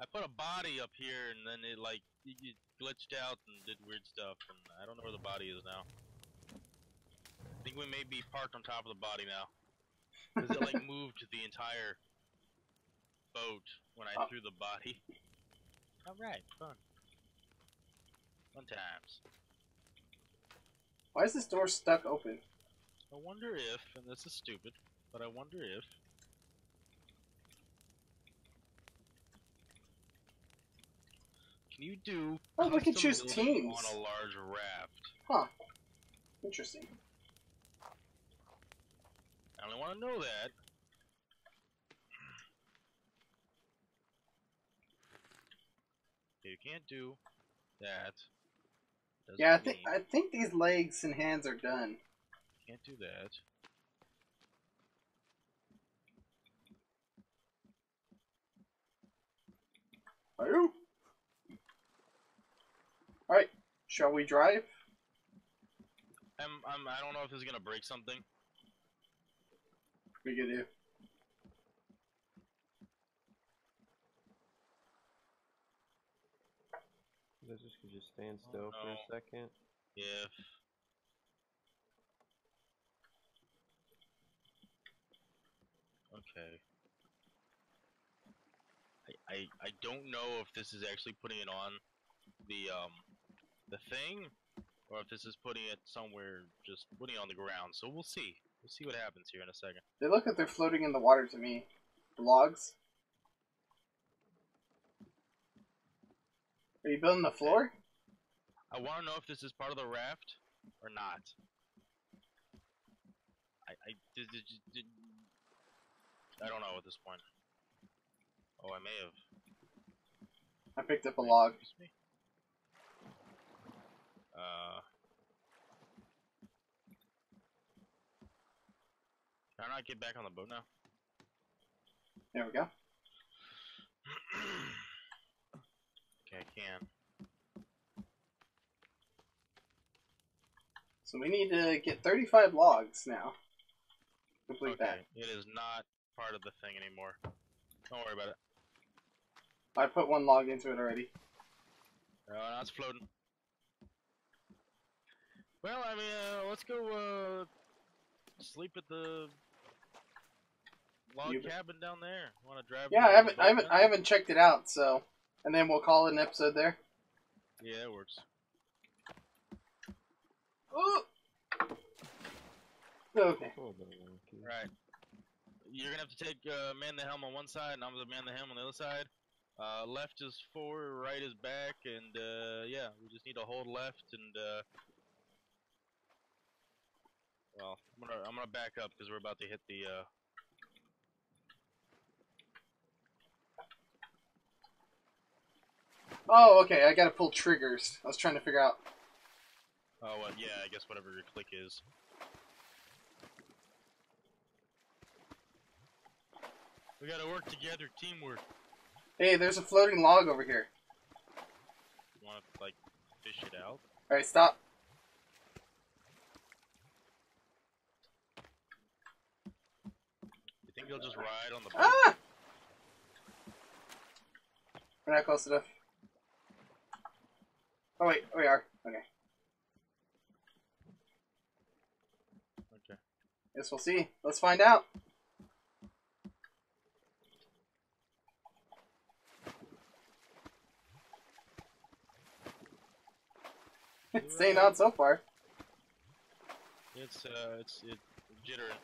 I put a body up here and then it like it, it glitched out and did weird stuff and I don't know where the body is now. I think we may be parked on top of the body now. Cause it like moved the entire boat when I Oh. threw the body. All right, fun. Fun times. Why is this door stuck open? I wonder if, and this is stupid, but I wonder if. Can you do? Oh, we can choose teams. on a large raft. Huh. Interesting. I only want to know that. You can't do that. Doesn't Yeah, I think mean I think these legs and hands are done. can't do that. Are you Alright, shall we drive? I'm, I'm, I don't know if this is gonna break something. We could do. This just could just stand Oh, still for a second. Yeah. okay, I, I I don't know if this is actually putting it on the um the thing, or if this is putting it somewhere just putting it on the ground. So we'll see. We'll see what happens here in a second. They look like they're floating in the water to me. The logs. Are you building the floor? I want to know if this is part of the raft or not. I I did, did, did, I don't know at this point. Oh, I may have. I picked up a log. excuse me? Uh. Can I not get back on the boat now? There we go. okay, I can. So we need to get 35 logs now. Complete Okay, that. it is not part of the thing anymore. Don't worry about it. I put one log into it already. Uh, now it's floating. Well, I mean, uh, let's go uh, sleep at the log You- cabin down there. Want to drive? Yeah, I haven't, I haven't, down? I haven't checked it out. So, and then we'll call it an episode there. Yeah, it works. Ooh! Okay. A little bit wonky. Right. You're gonna have to take uh, man the helm on one side, and I'm gonna man the helm on the other side. Uh, left is forward, right is back, and uh, yeah, we just need to hold left and. Uh, well, I'm gonna I'm gonna back up because we're about to hit the. Uh, Oh, okay. I gotta pull triggers. I was trying to figure out. oh, well, yeah, I guess whatever your click is. We gotta work together, teamwork. Hey, there's a floating log over here. You wanna like fish it out? All right, stop. You think you'll just ride on the boat? Ah! We're not close enough. Oh wait, we are. Okay. Okay. Guess we'll see. Let's find out. it's staying on so far. It's uh, it's it jittering.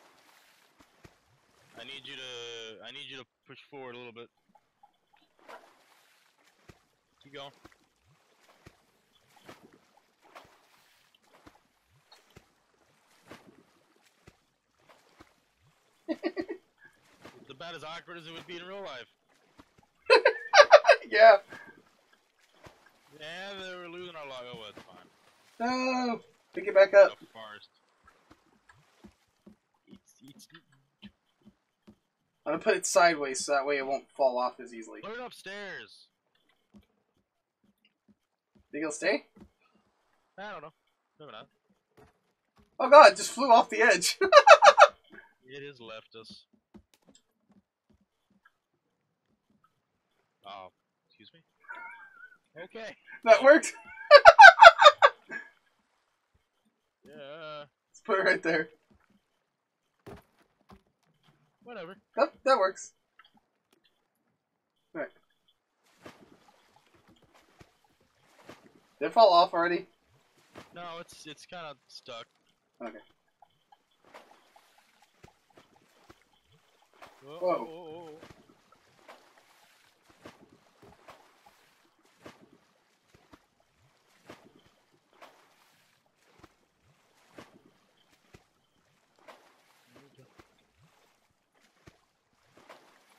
I need you to, I need you to push forward a little bit. Keep going. It's about as awkward as it would be in real life. yeah. Yeah, they were losing our log. Oh, well, it's fine. No. Pick it back up. The forest. It's, it's, I'm gonna put it sideways so that way it won't fall off as easily. put it upstairs. Think it'll stay? I don't know. Maybe not. Oh god, it just flew off the edge. It has left us. Oh, excuse me. Okay. that worked. Yeah. Let's put it right there. Whatever. That, that works. Alright. Did it fall off already? No, it's it's kind of stuck. Okay. Whoa. Whoa. whoa, whoa, whoa.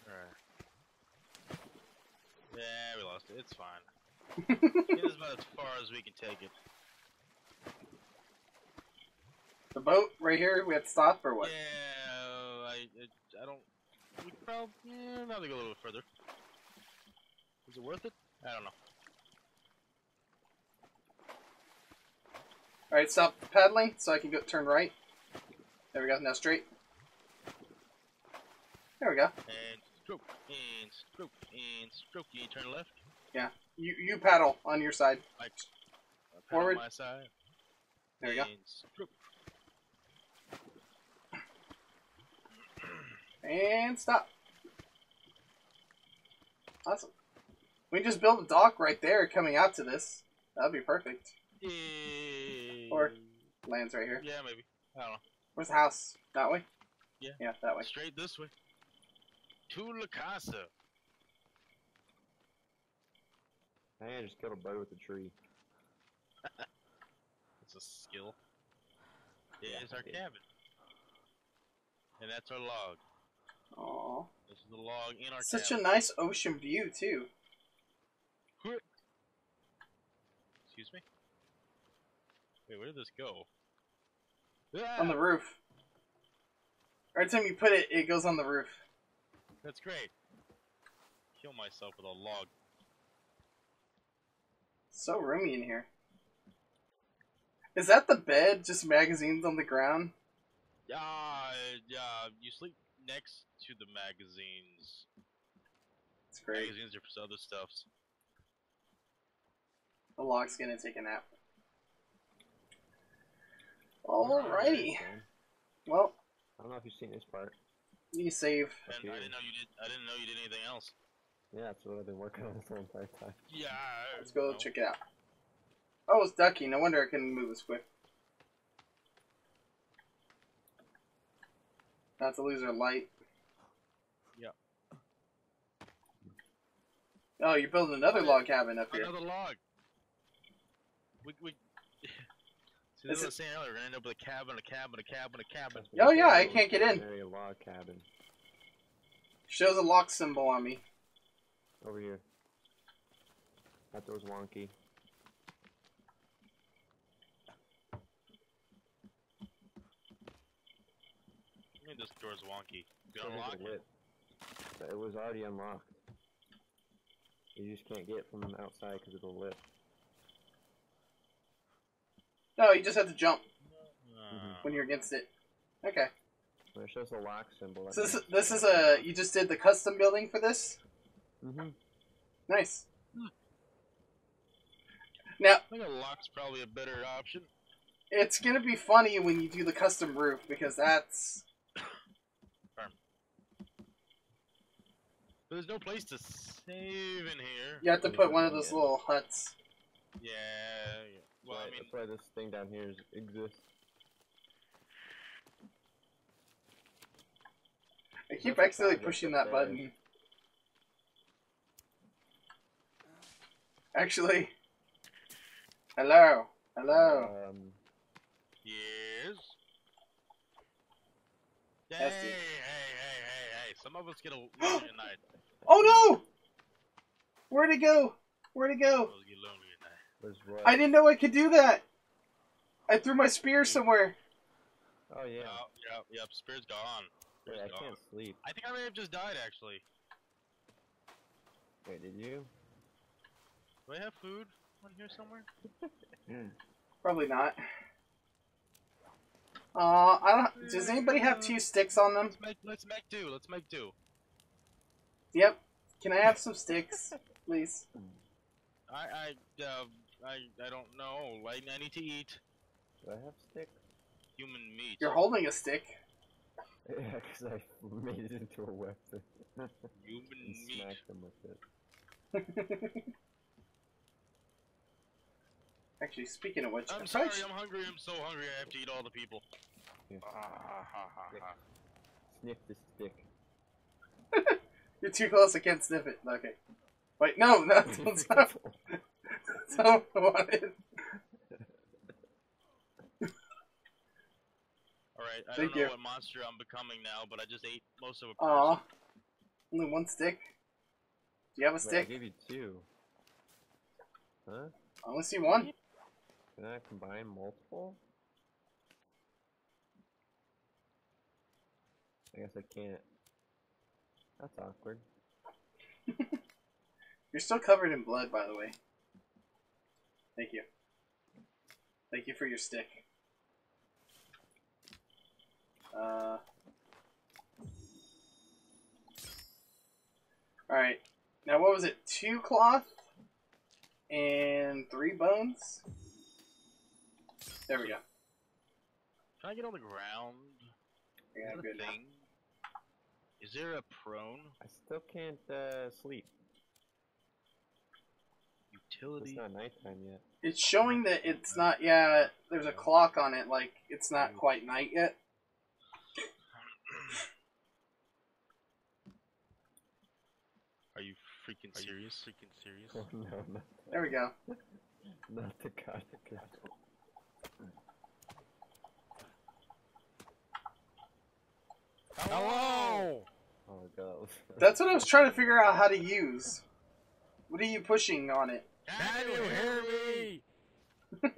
Alright. Yeah, we lost it. It's fine. it is about as far as we can take it. The boat right here, we have to stop or what? Yeah, I, I, I don't. We probably yeah, now to go a little further. Is it worth it? I don't know. Alright, stop paddling so I can go turn right. There we go, now straight. There we go. And stroke, and stroke, and stroke. You turn left. Yeah. You you paddle on your side. Like Forward. On my side. There we go. And stroke. And stop. Awesome. We just build a dock right there coming out to this. That'd be perfect. Hmm. Or- Lands right here. Yeah, maybe. I don't know. Where's the house? That way? Yeah. Yeah, that way. Straight this way. To La Casa. Hey, I just killed a bird with a tree. It's a skill. Yeah, It's our I cabin. And that's our log. Aw. This is the log in our Such a nice ocean view, too. Excuse me? Wait, where did this go? On the Ah, roof. Every time you put it, it goes on the roof. That's great. Kill myself with a log. So roomy in here. Is that the bed? Just magazines on the ground? Yeah, yeah. You sleep next to the magazines. It's great. Magazines are for other stuffs. The log's gonna take a nap. Alrighty. Well, I don't know if you've seen this part. you save. And I didn't know you did. I didn't know you did anything else. Yeah, that's what I've been working on this whole entire time. Yeah. Let's go no. check it out. Oh, it's Ducky. No wonder it can move as quick. Not to lose our light. Yep. Oh, you're building another log cabin up here. Another log. We we. See, this is what I saying oh, earlier. We're gonna end up with a cabin, a cabin, a cabin, a cabin. Oh, yeah, I can't get in. Area log cabin Shows a lock symbol on me. over here. That door's wonky. I mean, this door's wonky. You Still unlock it. But it was already unlocked. You just can't get from outside because of the lip. No, you just have to jump Uh, when you're against it. Okay. When it shows the lock symbol. So this, means- this is a you just did the custom building for this. Mhm. Nice. Now I think a lock's probably a better option. it's gonna be funny when you do the custom roof because that's But there's no place to save in here. you have to put one of those Yeah. little huts. Yeah. yeah. Well, I mean, that's why this thing down here is, exists. I keep That's accidentally pushing up that there. button. Actually, hello, hello. Um, yes. That's hey, it. hey, hey, hey! Some of us get a lonely at night. Oh no! Where'd it go? Where'd it go? get lonely at night. I didn't know I could do that. I threw my spear somewhere. Oh yeah. Yep, yep, yep. Spirit's gone. Wait, I gone. can't sleep. I think I may have just died actually. Wait, did you? Do I have food on here somewhere? Probably not. Uh, I don't. Does anybody have two sticks on them? Let's make let's make do. Let's make do. Yep. Can I have some sticks, please? I I uh, I I don't know. I, I need to eat Do I have stick? human meat. You're holding a stick. Yeah, because I made it into a weapon. Human and meat. smacked them with it. Actually, speaking of which, I'm I sorry. I'm hungry. I'm so hungry. I have to eat all the people. Yeah. Ah, ha, ha, ha. Sniff the stick. you're too close. I can't sniff it. Okay. Wait, no, no, that's not, that's not what I wanted. All right. I Thank don't know you. what monster I'm becoming now, but I just ate most of a Aw. person. Only one stick. Do you have a Wait, I gave you two. Huh? I only see one. Can I combine multiple? I guess I can't. That's awkward. You're still covered in blood, by the way. Thank you. Thank you for your stick. Uh. Alright. Now, what was it? Two cloth and three bones? There we go. Can I get on the ground? Yeah, Is I'm good now. Is there a prone I still can't uh, sleep. It's utility? not nighttime yet. It's showing that it's not. Yeah, there's a clock on it. Like it's not quite night yet. Are you freaking serious? freaking serious? Oh no, not, There we go. not the god of God. Hello. Oh my oh, god. That's what I was trying to figure out how to use. What are you pushing on it? Can you hear me?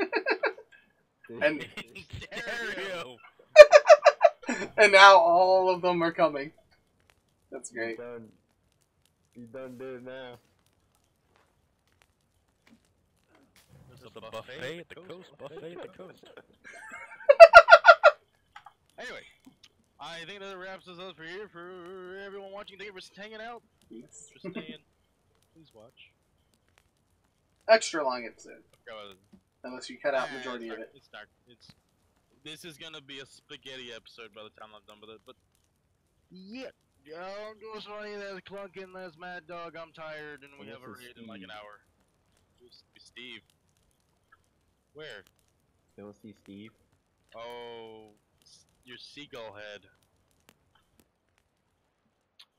And Stereo. and now all of them are coming. That's You great. done. You done did it now. There's a buffet at the coast. Buffet at the coast. anyway, I think that wraps us up for here. For everyone watching, thank you for hanging out. Thanks. For staying. Please watch. Extra long episode, Go unless you cut out majority it's of it. It's not. It's. This is gonna be a spaghetti episode by the time I'm done with it, but. Yeah. Don't go funny. That's Clunkin. That's Madog. I'm tired, and we this haven't is read in like an hour. Who's Steve? Where? You don't see Steve? Oh, s- your seagull head.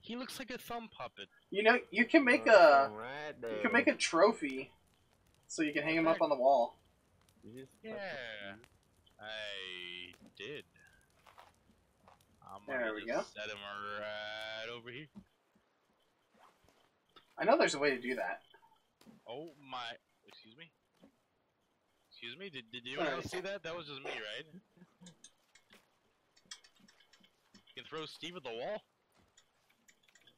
He looks like a thumb puppet. You know, you can make a right you can make a trophy, so you can hang him up on the wall. Yeah. touch the Steve. I did. I'm There gonna we just set him right over here. I know there's a way to do that. Oh my! Excuse me. Excuse me. Did did anyone else Alright. see that? That was just me, right? You can throw Steve at the wall.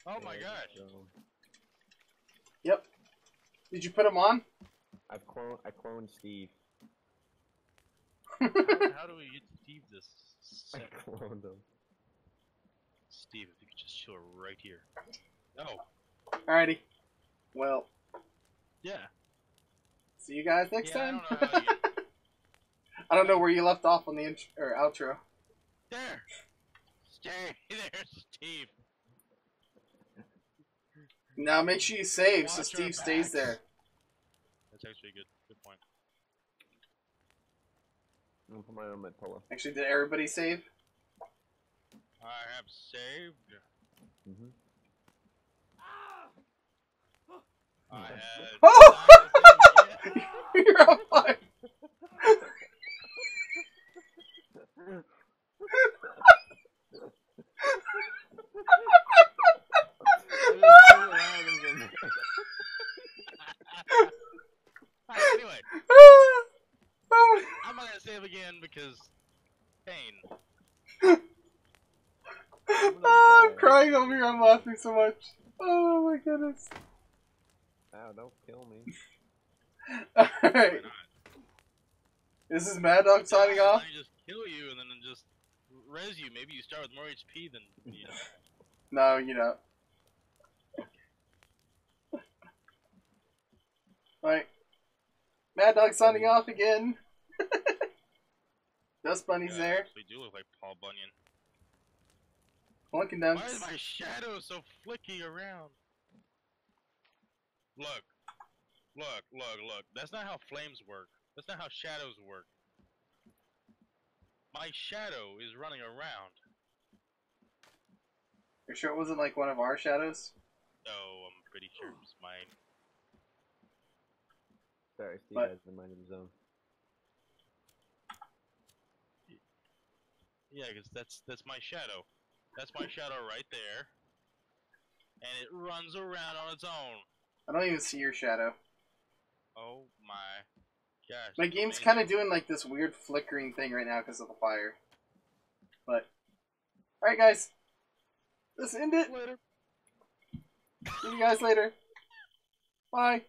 Oh my There you gosh! go. Yep. Did you put him on? I've cloned. I cloned Steve. How, how do we get Steve this? I Set? cloned him. Steve, if you could just chill right here. Oh, Alrighty. Well, yeah. see you guys next Yeah, I time. don't know how you- I don't know where you left off on the intro or outro. There! Stay there, Steve! Now make sure you save so Watch your Steve stays backs. there. That's actually a good, good point. I'm gonna put my arm at pillow. Actually, did everybody save? I have saved. Mm-hmm. I had. Oh! I have saved, yeah. You're on fire. Anyway, I'm not gonna save again because pain. oh, I'm crying over here. I'm laughing so much. Oh my goodness. Ow, don't kill me. Alright. Why not? This is Madog signing Die, off. I just kill you and then just res you. Maybe you start with more HP than you know. No, you don't. Alright. Madog signing off again. Dust Bunny's Yeah, there. Actually, do look like Paul Bunyan. Plunking Why is my shadow so flicky around? Look. Look, look, look. That's not how flames work. That's not how shadows work. My shadow is running around. You sure it wasn't like one of our shadows? No, I'm pretty sure it's mine. Sorry, Steve What? has the mind of his own. Yeah, because that's that's my shadow. That's my shadow right there. And it runs around on its own. I don't even see your shadow. Oh my gosh. My game's kind of doing like this weird flickering thing right now because of the fire. But, alright, guys. Let's end it. Later. See you guys later. Bye.